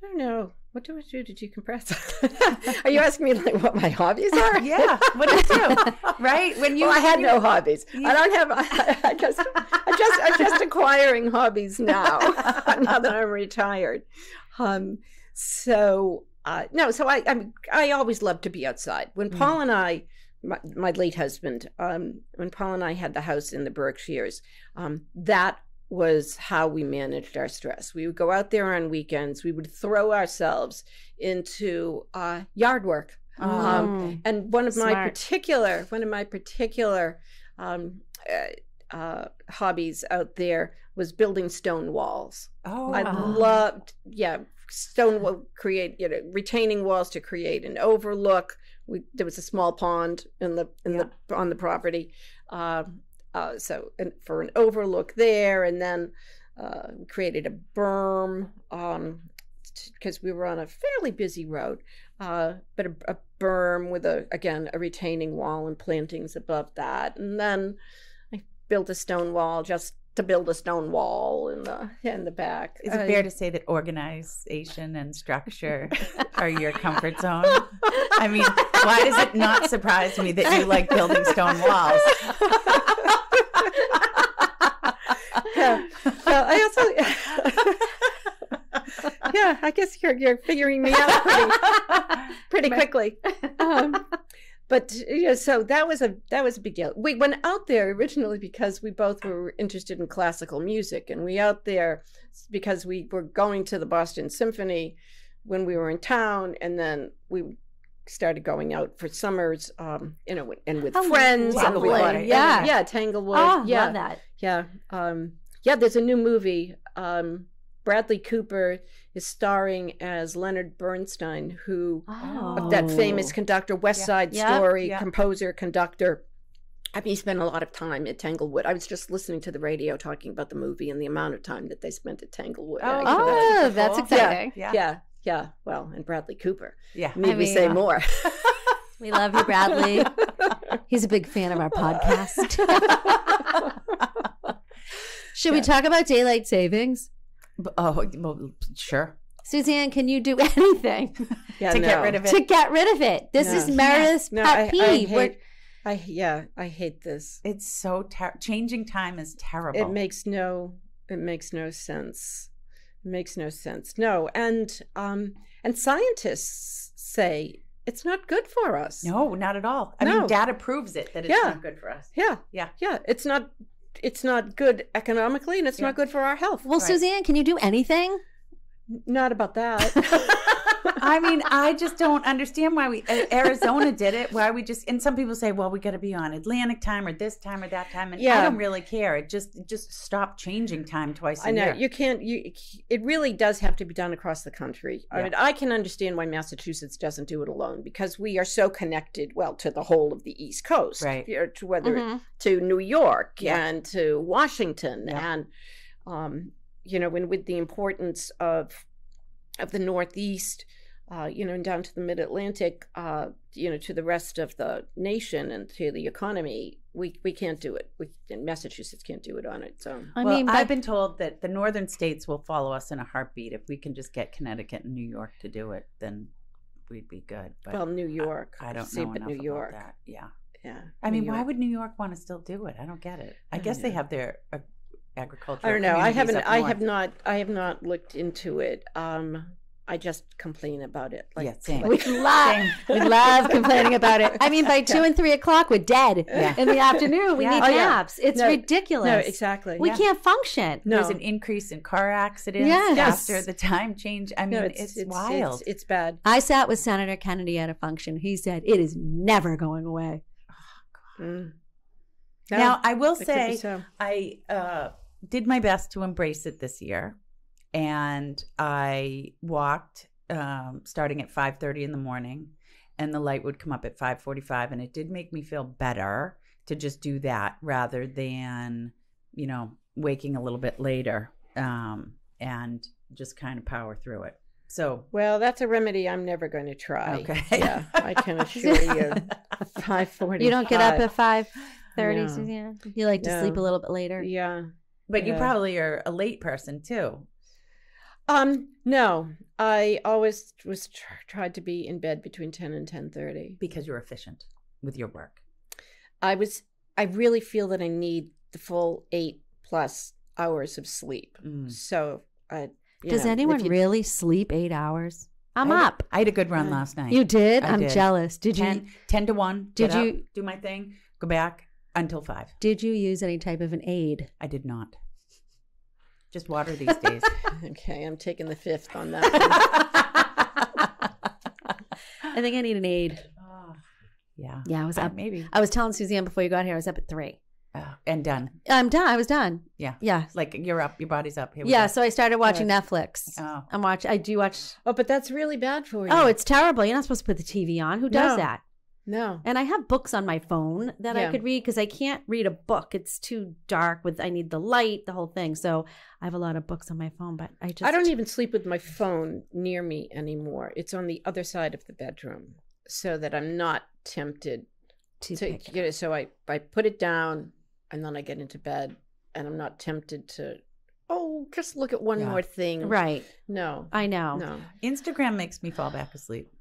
i don't know what do i do to decompress are you asking me like what my hobbies are Yeah, what do you do? Right when you well, I had no hobbies. I don't have. I, I just, I just, I'm just acquiring hobbies now. now that I'm retired. Um, so uh, no, so I, I'm, I always love to be outside. When Mm. Paul and I, my, my late husband, um, when Paul and I had the house in the Berkshires, um, that was how we managed our stress. We would go out there on weekends. We would throw ourselves into uh, yard work Oh, Um, and one of my particular one of my particular um, uh, uh, hobbies out there was building stone walls. oh, I loved, yeah, stone wall create, you know, retaining walls to create an overlook. We there was a small pond in the in the on the property, um, uh, so and for an overlook there, and then uh, we created a berm because we were on a fairly busy road, uh, but a, a berm with a again a retaining wall and plantings above that, and then I built a stone wall just to build a stone wall in the in the back. Is it I- fair to say that organization and structure are your comfort zone? I mean, why does it not surprise me that you like building stone walls? yeah. Well, I also, yeah, I guess you're you're figuring me out pretty, pretty quickly. Um, but yeah, so that was a that was a big deal. We went out there originally because we both were interested in classical music, and we out there because we were going to the Boston Symphony when we were in town, and then we started going out for summers, um, you know, and with Oh, friends, and we lovely. and- Yeah. yeah, Tanglewood, oh, yeah, love that. yeah, um, yeah. There's a new movie. Um, Bradley Cooper is starring as Leonard Bernstein, who Oh, that famous conductor, West. Side Yeah. Story Yeah. composer, conductor. I mean, he spent a lot of time at Tanglewood. I was just listening to the radio talking about the movie and the amount of time that they spent at Tanglewood. Oh. Oh, That's exciting. Yeah. yeah, yeah. Well, and Bradley Cooper. Yeah. Need I we mean, say uh, more? We love you, Bradley. He's a big fan of our podcast. Should we talk about daylight savings? Oh, well, sure. Suzanne, can you do anything yeah, to get rid of it. to get rid of it? This No. is Meredith's No, pet I, I peeve. We're- hate. I yeah, I hate this. It's so ter- changing time is terrible. It makes no it makes no sense makes no sense. No, and um, and scientists say it's not good for us. No, not at all. I No. mean, data proves it that it's Yeah. not good for us. Yeah, Yeah. yeah. It's not. It's not good economically, and it's Yeah. not good for our health. Well, Right. Suzanne, can you do anything? not about that. I mean, I just don't understand why we uh, Arizona did it. Why we just and some people say, well, we got to be on Atlantic time or this time or that time, and I don't really care. It just it just stop changing time twice a I know year. you can't. You it really does have to be done across the country. I mean, I can understand why Massachusetts doesn't do it alone because we are so connected. Well, to the whole of the East Coast, Right. you know, To whether Mhm. to New York Yeah. and to Washington Yeah. and um, you know, and with the importance of of the Northeast. Uh, you know, and down to the Mid Atlantic, uh, you know, to the rest of the nation and to the economy, we we can't do it. We Massachusetts can't do it on its own. I well, mean, I've been told that the northern states will follow us in a heartbeat. If we can just get Connecticut and New York to do it, then we'd be good. But well, New York, I, I don't See, know but enough New about York, that. Yeah, yeah. I New mean, why would New York want to still do it? I don't get it. I I guess they have their uh, agriculture. I don't know. I haven't. I have not. I have not looked into it. Um, I just complain about it. Like, Yeah, same. we love, we love complaining about it. I mean, by two and three o'clock, we're dead. Yeah. In the afternoon, we Yeah. need Oh, yeah. naps. It's No, ridiculous. No, exactly. We Yeah. can't function. No. There's an increase in car accidents Yes. after the time change. I mean, no, it's, wild. It's, it's bad. I sat with Senator Kennedy at a function. He said it is never going away. Mm. now, I will it could be say, so. I uh, did my best to embrace it this year, and I walked um, starting at five thirty in the morning, and the light would come up at five forty five, and it did make me feel better to just do that rather than you know waking a little bit later um, and just kind of power through it. So Well, that's a remedy I'm never going to try. okay, Yeah, I can assure you. Five forty. You don't get up at five thirty, No. Suzanne. You like to sleep a little bit later. Yeah. but you probably are a late person too. Um. No, I always was tr- tried to be in bed between ten and ten thirty. because you're efficient with your work. I was. I really feel that I need the full eight plus hours of sleep. Mm. So, I. you Does know, anyone you- really sleep eight hours? I'm I up. I had a good run Yeah. last night. You did? I I'm did. jealous. Did 10, you 10 to 1. Did get up, you- do my thing, go back until 5? did you use any type of an aid? I did not. Just water these days. Okay, I'm taking the fifth on that. I think I need an aid. Oh, yeah. Yeah, I was Uh, up. maybe. I was telling Suzanne before you got here, I was up at three. Oh, and done. I'm done. I was done. Yeah. Yeah. Like you're up, your body's up. Here Yeah. go. So I started watching Netflix. Oh. I'm watch. I do watch. oh, but that's really bad for you. Oh, it's terrible. You're not supposed to put the TV on. Who does No. that? No. And I have books on my phone that I could read because I can't read a book. It's too dark. With I need the light, the whole thing. So I have a lot of books on my phone, but I just I don't even sleep with my phone near me anymore. It's on the other side of the bedroom, so that I'm not tempted to to pick it get it. So I I put it down, and then I get into bed, and I'm not tempted to. Oh, just look at one Yeah. more thing. Right. No. I know. No. Instagram makes me fall back asleep.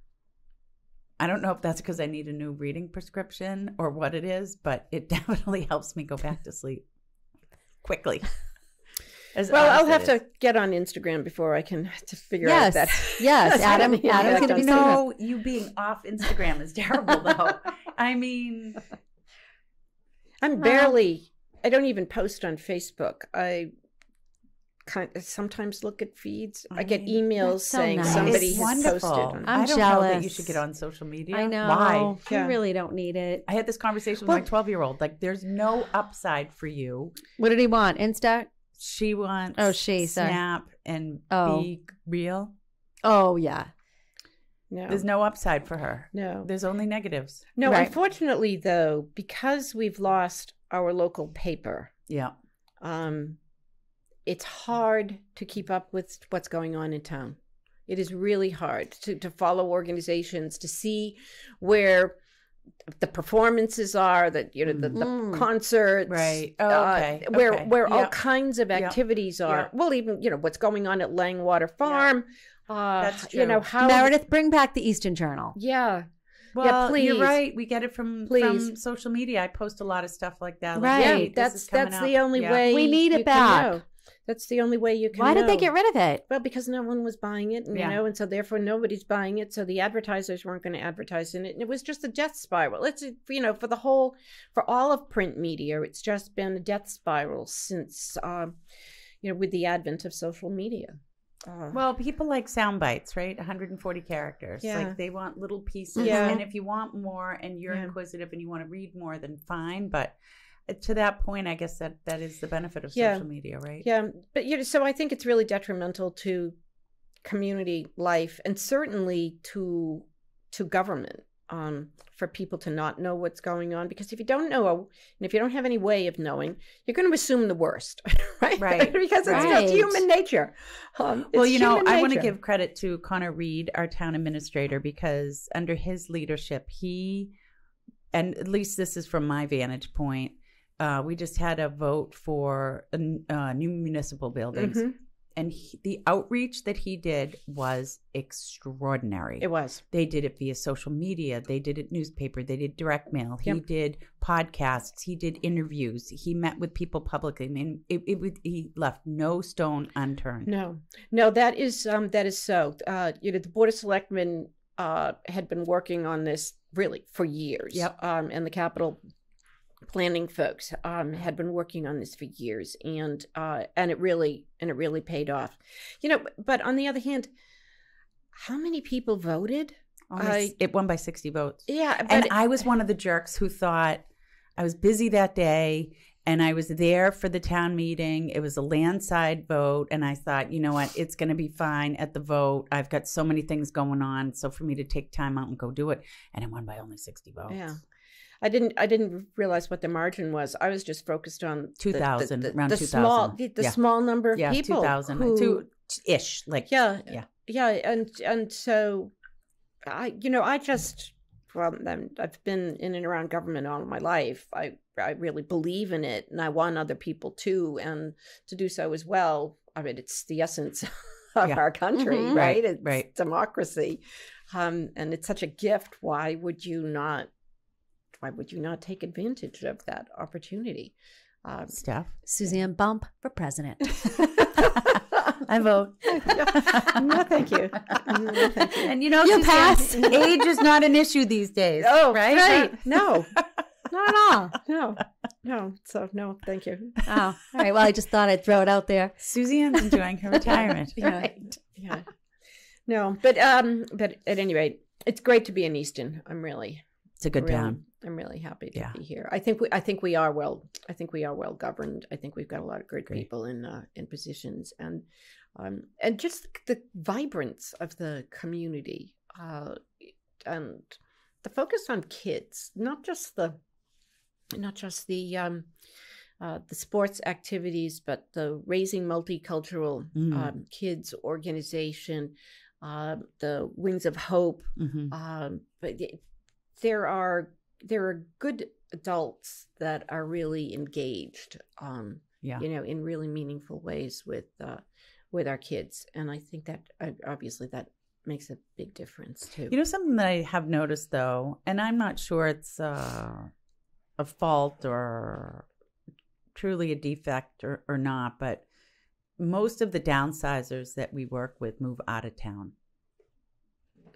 I don't know if that's because I need a new reading prescription or what it is, but it definitely helps me go back to sleep quickly. As Well, I'll have it to get on Instagram before I can to figure Yes. out that. Yes, that's Adam- having an Adam's gonna be sleep. No, you being off Instagram is terrible, though. I mean, I'm Well- barely. I don't even post on Facebook. I kind of sometimes look at feeds. I, I get mean, emails so saying nice. somebody it's has wonderful. posted. On, I'm I don't know that you should get on social media. I know. Why? Yeah. You really don't need it. I had this conversation with Well- my 12 year old. Like, there's no upside for you. What did he want? Insta? She wants Oh, she, sorry. Snap and Oh. be real. Oh yeah. no, There's no upside for her. no, There's only negatives. no. Right. Unfortunately, though, because we've lost our local paper, Yeah. um, it's hard to keep up with what's going on in town. It is really hard to, to follow organizations, to see where the performances are, that you know, the, the Mm. concerts, Right. Oh, uh, okay. where Okay. where all kinds of Yeah. activities are. Yeah. Well, even you know what's going on at Langwater Farm. Uh, That's You know how Meredith, bring back the Easton Journal. Yeah, Well, please. you're right. We get it from, Please. from social media. I post a lot of stuff like that. Like, Right. hey, yeah. That's that's up. the only Yeah. way We need it you can back. Know. That's the only way you can. Why did they get rid of it? Well, because no one was buying it, and, Yeah. you know, and so therefore nobody's buying it. So the advertisers weren't going to advertise in it, and it was just a death spiral. It's you know for the whole, for all of print media, it's just been a death spiral since, um, you know, with the advent of social media. Uh, Well, people like sound bites, right? 140 characters. Yeah. Like they want little pieces. Yeah. And if you want more and you're Yeah. inquisitive and you want to read more, then fine. But uh, to that point, I guess that that is the benefit of Yeah. social media, right? Yeah, but you know, so I think it's really detrimental to community life and certainly to to government um, for people to not know what's going on because if you don't know and if you don't have any way of knowing, you're going to assume the worst, right? Right, because it's right. just human nature. Um, Well, you know, human I want to give credit to Connor Read, our town administrator, because under his leadership, he, and at least this is from my vantage point, uh, we just had a vote for a n- uh, new municipal buildings, Mhm. and he, the outreach that he did was extraordinary. It was. They did it via social media. They did it newspaper. They did direct mail. He did podcasts. He did interviews. He met with people publicly. I mean, it, it he left no stone unturned. No, no, that is um, that is so. Uh, you know, the board of selectmen uh, had been working on this really for years. Yep. Um, and the capital planning folks um, had been working on this for years, and uh, and it really and it really paid off. You know, but on the other hand, how many people voted? I- it won by 60 votes. Yeah, And I was one of the jerks who thought I was busy that day and I was there for the town meeting. It was a landslide vote. And I thought, you know what? It's going to be fine at the vote. I've got so many things going on. So for me to take time out and go do it. And I won by only 60 votes. Yeah. I didn't. I didn't realize what the margin was. I was just focused on the- the- 2,000, the, around the small, the, the Yeah. small number of Yeah, people 2,000. who- Two ish. Like, yeah Yeah. yeah and and so i you know i just well i've been in and around government all my life i i really believe in it and i want other people to and to do so as well i mean it's the essence of Yeah. our country Mhm. right, Right, it's right. democracy um and it's such a gift why would you not why would you not take advantage of that opportunity um, Steph. Suzanne Bump for president. I vote. no thank you no, thank you And you know, You Suzanne, pass. age is not an issue these days. Oh, right? right. No, Not at all. no, no. So no, thank you. Oh, all right. Well, I just thought I'd throw it out there. Suzanne's enjoying her retirement. Yeah. Yeah. No, but um, but at any rate, it's great to be in Easton. I'm really, It's a good really, town. I'm really happy to Yeah. be here. I think we, I think we are well. I think we are well governed. I think we've got a lot of great, Great. people in uh, in positions, and um, and just the vibrance of the community, uh, and the focus on kids, not just the, not just the um, uh, the sports activities, but the raising multicultural Mm. um, kids organization, uh, the Wings of Hope. Mhm. Um, but there are there are good adults that are really engaged. Um, Yeah. you know, in really meaningful ways with uh, with our kids, and I think that obviously that makes a big difference too. You know something that I have noticed though, and I'm not sure it's uh, a fault or truly a defect or, or not, but most of the downsizers that we work with move out of town.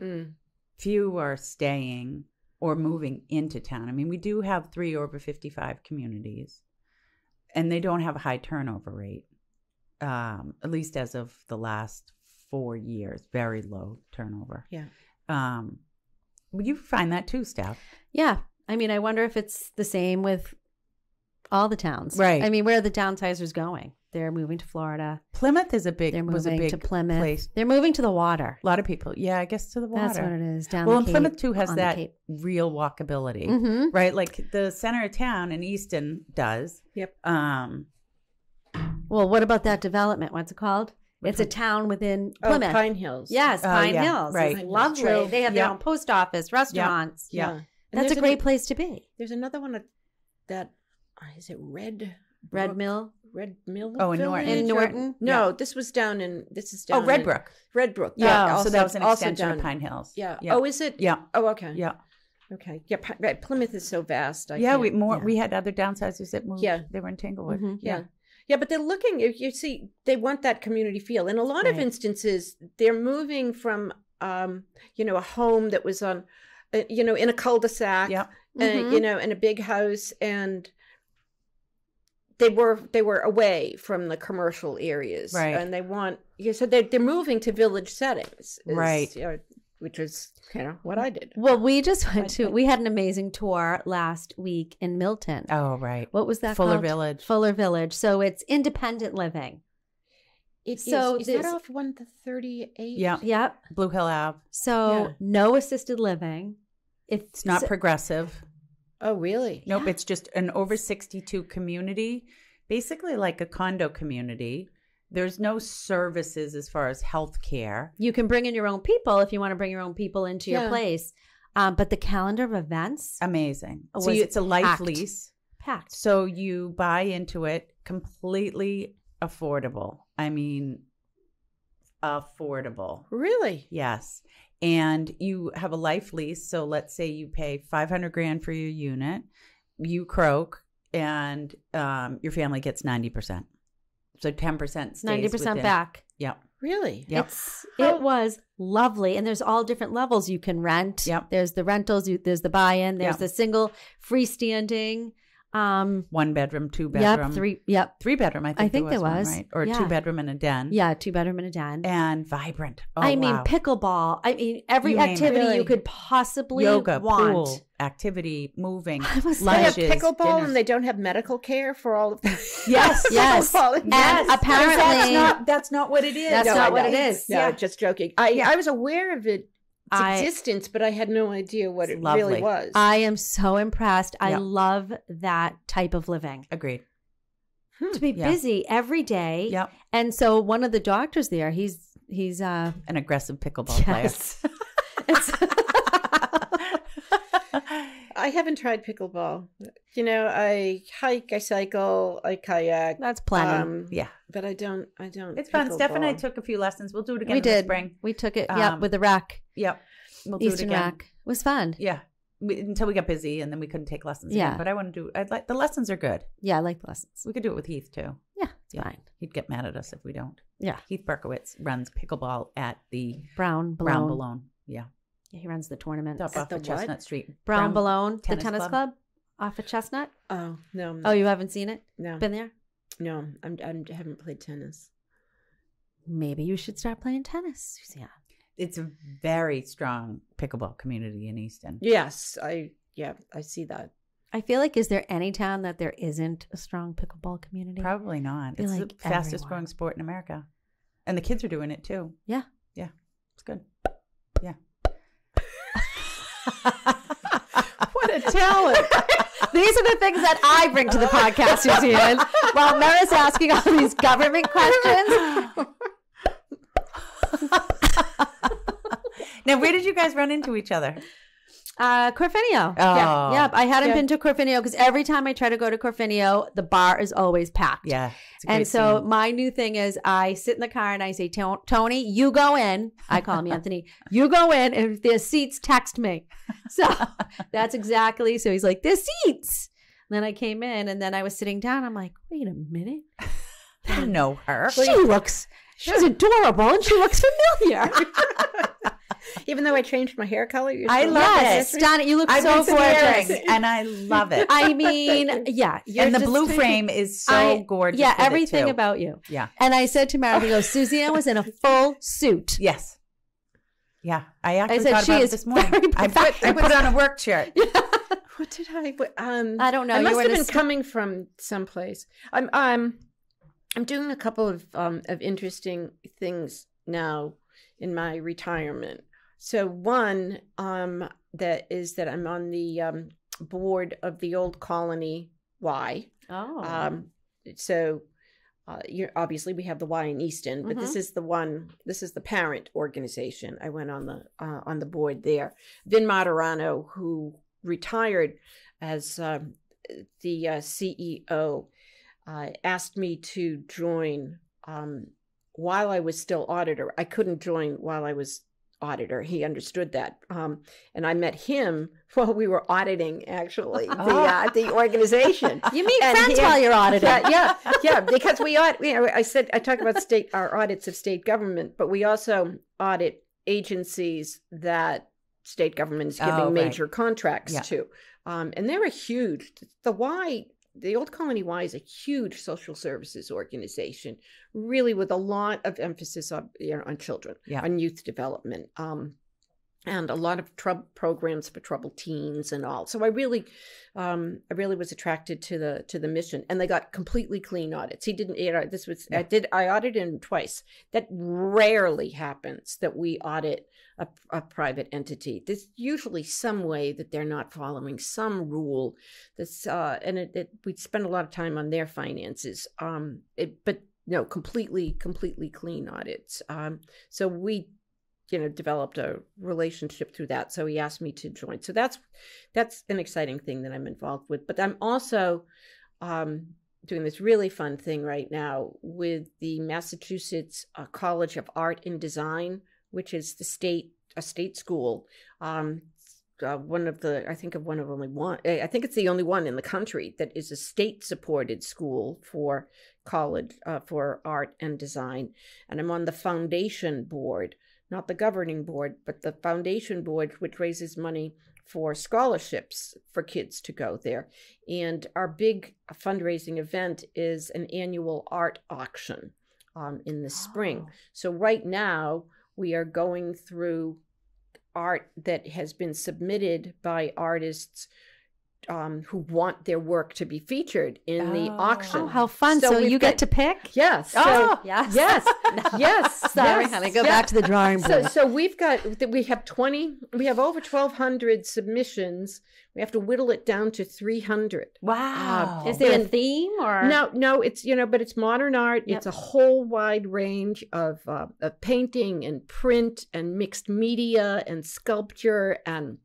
Mm, Few are staying or moving into town. I mean, we do have three over 55 communities, and they don't have a high turnover rate, um, at least as of the last four years. Very low turnover. Yeah. Um, you find that too, Steph. Yeah. I mean, I wonder if it's the same with all the towns. Right. I mean, where are the downsizers going? They're moving to Florida. Plymouth is a big They're was a moving big to Plymouth. place. They're moving to the water. A lot of people, yeah, I guess to the water. That's what it is. Down well, the and Plymouth too has that real walkability, Mhm. right? Like the center of town in Easton does. Yep. Um, Well, what about that development? What's it called? It's a town within Oh, Plymouth. Pine Hills. Yes, Oh, Pine yeah, Hills. right. It's lovely. True. They have their own post office, restaurants. Yeah. And That's a great ano- place to be. There's another one that, that uh, it Red Red Brook? Mill. Red Mill. Oh, in Norton. In Norton? No, this was down in. This is down. oh, Red in- Brook. Red Brook. Yeah, also- so that was an also extension down- of Pine Hills. Yeah. yeah, Oh, is it? yeah, Oh, okay. yeah. Okay. Yeah. Pi- right, Plymouth is so vast. I yeah, we more yeah. we had other downsizers that moved. Yeah. they were in Tanglewood. Mhm. Yeah. Yeah, but they're looking. You you see, they want that community feel. In a lot of instances, they're moving from, um, you know, a home that was on, uh, you know, in a cul-de-sac, Yep. uh, Mhm. you know, in a big house, and they were they were away from the commercial areas, Right. And they want, you so they're they're moving to village settings, is, Right. you know, which is you know what I did. Well, we just went I to. think- We had an amazing tour last week in Milton. Oh, right. What was that? Fuller called? Village. Fuller Village. So it's independent living. It is- So is, that there's- off one thirty eight? Yeah. Yep. Blue Hill Ave. So Yeah. no assisted living. It's, It's not progressive. Oh, really? Nope, it's just an over 62 community, basically like a condo community. There's no services as far as health care. you can bring in your own people if you want to bring your own people into your place. Um, but the calendar of events Amazing. So you- it's a life packed. lease. packed. So you buy into it completely affordable. I mean, affordable. Really? Yes. And you have a life lease. So let's say you pay 500 grand for your unit, you croak, and um, your family gets 90%. So 10% stays Ninety percent within- back. Yep. Really? Yep. It's it was lovely, and there's all different levels you can rent. Yep. There's the rentals. You, there's the buy-in. There's Yep. the single freestanding. Um. One bedroom, two bedroom. Yep. Three. Yep. Three bedroom, I think, I think there there was, one, right? Or Yeah. two bedroom and a den. Yeah. Two bedroom and a den. And vibrant. Oh, I mean, pickleball. I mean, every You name it. activity you could possibly yoga, want. pool, activity, moving, I was They have pickleball dinners. and they don't have medical care for all of Yes, yes. Pickleball. And apparently- that's not that's not what it is. That's No, not I what know. it is. No, Yeah. just joking. I Yeah. I was aware of it, its I- existence, but I had no idea what it lovely. really was. I am so impressed. I love that type of living. Agreed. To be Yeah. busy every day. Yep. And so one of the doctors there, he's he's uh An aggressive pickleball yes. player. I haven't tried pickleball. You know, I hike, I cycle, I kayak. That's planning. Um, yeah. but I don't. I don't. It's fun. Steph and I took a few lessons. We'll do it again we in the did. spring. We took it. yep, Um, with the rack, Yep. We'll do Easton it again. rack. It was fun. Yeah. We, until we got busy and then we couldn't take lessons Yeah. again. But I want to do I'd like the lessons are good. Yeah, I like the lessons. We could do it with Heath too. Yeah, it's Yeah. fine. He'd get mad at us if we don't. Yeah, Heath Berkowitz runs pickleball at the Brown Brown Balone. Balloon. Yeah. Yeah, he runs the tournament. Up off the of what? Chestnut Street. Brown, Balone, the Tennis tennis Club. club. off of Chestnut. Oh no. Oh, you haven't seen it? no. Been there? no. I'm, I'm. I haven't played tennis. Maybe you should start playing tennis, Suzanne. It's a very strong pickleball community in Easton. Yes. I. Yeah. I see that. I feel like is there any town that there isn't a strong pickleball community? Probably not. It's like the fastest everywhere. growing sport in America. And the kids are doing it too. Yeah. Yeah. It's good. Yeah. What a talent! These are the things that I bring to the podcast, Suzanne. While Mara's asking all these government questions. now, where did you guys run into each other? Uh, Corfinio. Oh. Yeah, yep. I hadn't Yeah. been to Corfinio because every time I try to go to Corfinio, the bar is always packed. Yeah. And so scene. my new thing is I sit in the car and I say, Tony, you go in. I call him Anthony. You go in, and if there's seats, text me. So that's exactly. So he's like, there's seats. And then I came in, and then I was sitting down. I'm like, wait a minute. I know her. She looks. She's adorable, and she looks familiar. Even though I changed my hair color, you're I love yes, it. Donna, you look I've so been gorgeous. and I love it. I mean, yeah, and the just- blue frame is so I- gorgeous. Yeah, everything about you. Yeah. And I said to Mara, he goes, Suzanne was in a full suit. Yes. Yeah, I actually said thought she about it is this morning. I put I put on a work shirt. What did I? Um, I don't know. I must were have been sk- coming from someplace. I'm. I'm. I'm doing a couple of um of interesting things now in my retirement. So one um that is that I'm on the um board of the old colony Y. Oh. Um, so uh, you're obviously we have the Y in Easton, but this is the one. This is the parent organization. I went on the uh, on the board there. Vin Marturano, who retired as um, the uh, CEO, uh, asked me to join um, while I was still auditor. I couldn't join while I was auditor. He understood that, um, and I met him while we were auditing actually the Oh. uh, the organization. You meet And friends he- while you're auditing. Yeah, yeah, yeah. Because we audit. You know, I said I talk about state our audits of state government, but we also audit agencies that state government is giving Oh, right. major contracts Yeah. to, um, and they're a huge. The Y, the Old Colony Y, is a huge social services organization, really with a lot of emphasis on you know on children, Yeah. on youth development. Um, and a lot of trou- programs for troubled teens and all. So I really, um, I really was attracted to the to the mission, and they got completely clean audits. He didn't, you know, this was I did I audited him twice. That rarely happens that we audit a, a private entity. There's usually some way that they're not following some rule. That's uh, and it, it we spend a lot of time on their finances. Um, it, but no, completely completely clean audits. Um, so we you know developed a relationship through that. So he asked me to join. So that's that's an exciting thing that i'm involved with. But i'm also um, doing this really fun thing right now with the massachusetts uh, college of art and design which is the state a state school. Um, uh, one of the i think of one of only one i think it's the only one in the country that is a state supported school for college uh, for art and design. And i'm on the foundation board not the governing board, but the foundation board, which raises money for scholarships for kids to go there. And our big fundraising event is an annual art auction um, in the spring. So right now we are going through art that has been submitted by artists um, who want their work to be featured in the Oh. auction. Oh, how fun! So So, we've you get got- to pick. Yes. So, oh, yes, yes, yes. Sorry, yes, honey. Go yes. back to the drawing board. so so we've got we have twenty. We have over twelve hundred submissions. We have to whittle it down to three hundred. Wow. Is there a theme or No, no, it's you know, but it's modern art. It's a whole wide range of, uh, of painting and print and mixed media and sculpture and.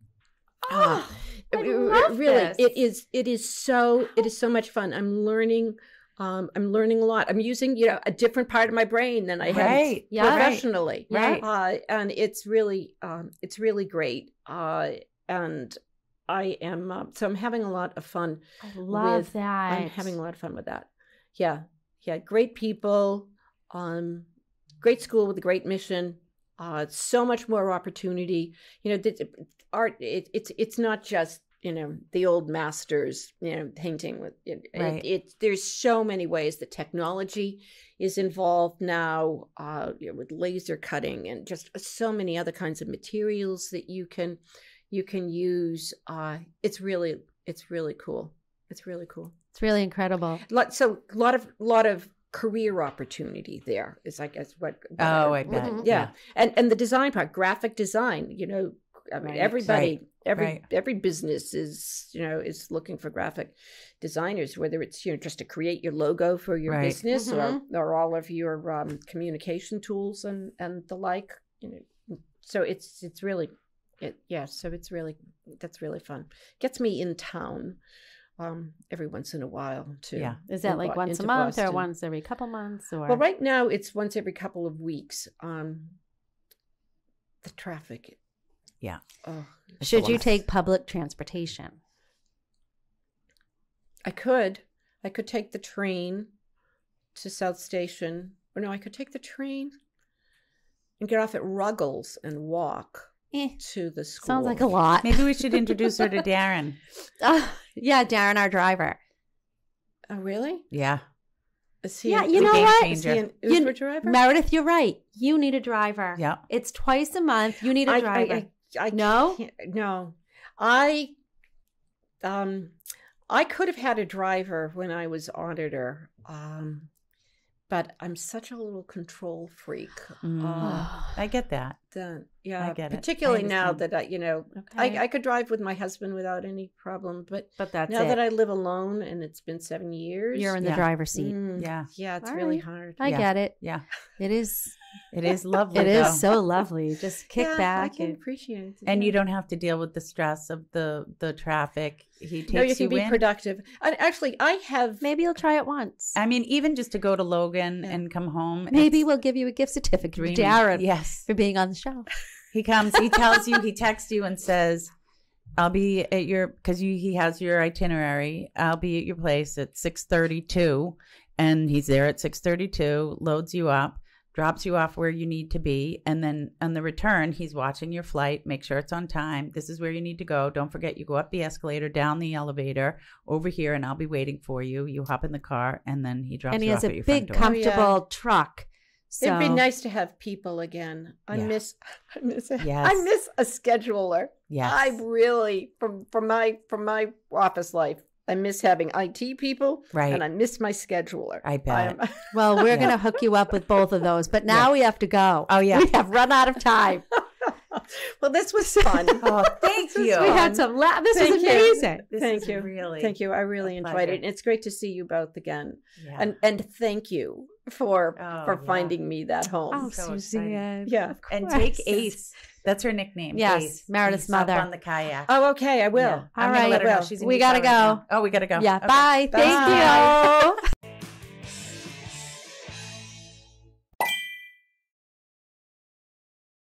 uh, Oh, I it- it- love really, this. it is. It is so. It is so much fun. I'm learning. Um, I'm learning a lot. I'm using you know a different part of my brain than I had Right. Yeah. Professionally. Right. Uh, and it's really, um, it's really great. Uh, and I am. Uh, so I'm having a lot of fun I love with- that. I'm having a lot of fun with that. Yeah, yeah, great people, um, great school with a great mission. Uh, so much more opportunity. You know, th- art. It, it's it's not just you know the old masters. You know, painting with it. Right. it, it there's so many ways that technology is involved now. Uh, you know, with laser cutting and just so many other kinds of materials that you can you can use. Uh, it's really it's really cool. It's really cool. It's really incredible. Lot, so a lot of lot of career opportunity there is I guess what. what Oh, I bet. Mhm. Yeah. and and the design part, graphic design. You know, I mean, Right. everybody, Right. every Right. every business is you know is looking for graphic designers, whether it's you know just to create your logo for your Right. business Mhm. or or all of your um, communication tools and and the like. You know, so it's it's really. It, yeah, so it's really that's really fun. Gets me in town um, every once in a while too. Yeah. Is that in like once a into month or once every couple months or? Well, right now it's once every couple of weeks. Um, the traffic. Yeah. Oh, Should you take public transportation? I could. I could take the train to South Station. Or no, I could take the train and get off at Ruggles and walk Eh, to the school. sounds like a lot. Maybe we should introduce her to Darren. Ah, yeah, Darren, our driver. Oh, really? Yeah. Is he Yeah, an- you is know he- what? Is he an You- driver? Meredith, you're right. You need a driver. Yeah. It's twice a month. You need a I- I- driver. I, I No? can't- no. I um I could have had a driver when I was auditor. Um but I'm such a little control freak. Mm. Uh, I get that. that, yeah, I get it. I particularly now that I, you know, okay. I, I could drive with my husband without any problem. But but that's now it. that I live alone and it's been seven years, you're in the Yeah. driver's seat. mm, Yeah. yeah, it's All really right. hard. I Yeah. get it. Yeah. It is. It is lovely. It is though. so lovely. Just kick Yeah, I back can and appreciate it. and you don't have to deal with the stress of the the traffic. He takes No, you can be in. productive. And actually, I have maybe you'll try it once. I mean, even just to go to Logan Yeah. and come home. Maybe we'll give you a gift certificate, dreamy. Darren, Yes, for being on the show. He comes, he tells you, he texts you and says, I'll be at your because you he has your itinerary. I'll be at your place at six thirty two. And he's there at six thirty two, loads you up, drops you off where you need to be, and then on the return, he's watching your flight, make sure it's on time. This is where you need to go. Don't forget you go up the escalator, down the elevator, over here, and I'll be waiting for you. You hop in the car and then he drops and he you has off a at your big, front door. comfortable oh, truck. So It'd be nice to have people again. I Yeah. miss, I miss, Yes. I miss a scheduler. yes. I really, from from my from my office life, I miss having IT people, right. and I miss my scheduler. I bet. am- Well, we're Yeah. going to hook you up with both of those, but now we have to go. Oh, yeah. We have run out of time. well, this was fun. Oh, thank This is you. we had some. La- this Thank was you. amazing. This Thank is you. Really. Thank you. I really enjoyed it. And it's great to see you both again. Yeah. And and thank you for Oh, for yeah. finding me that home. Oh, so excited. Suzanne. yeah. and take Ace. That's her nickname. Yes, Ace. Meredith's Ace mother. on the kayak. Oh, okay. I will. Yeah. All I'm right. let her know Will. she's We gotta right now. go. Oh, we gotta go. Yeah. Okay. Bye. Bye. Thank you.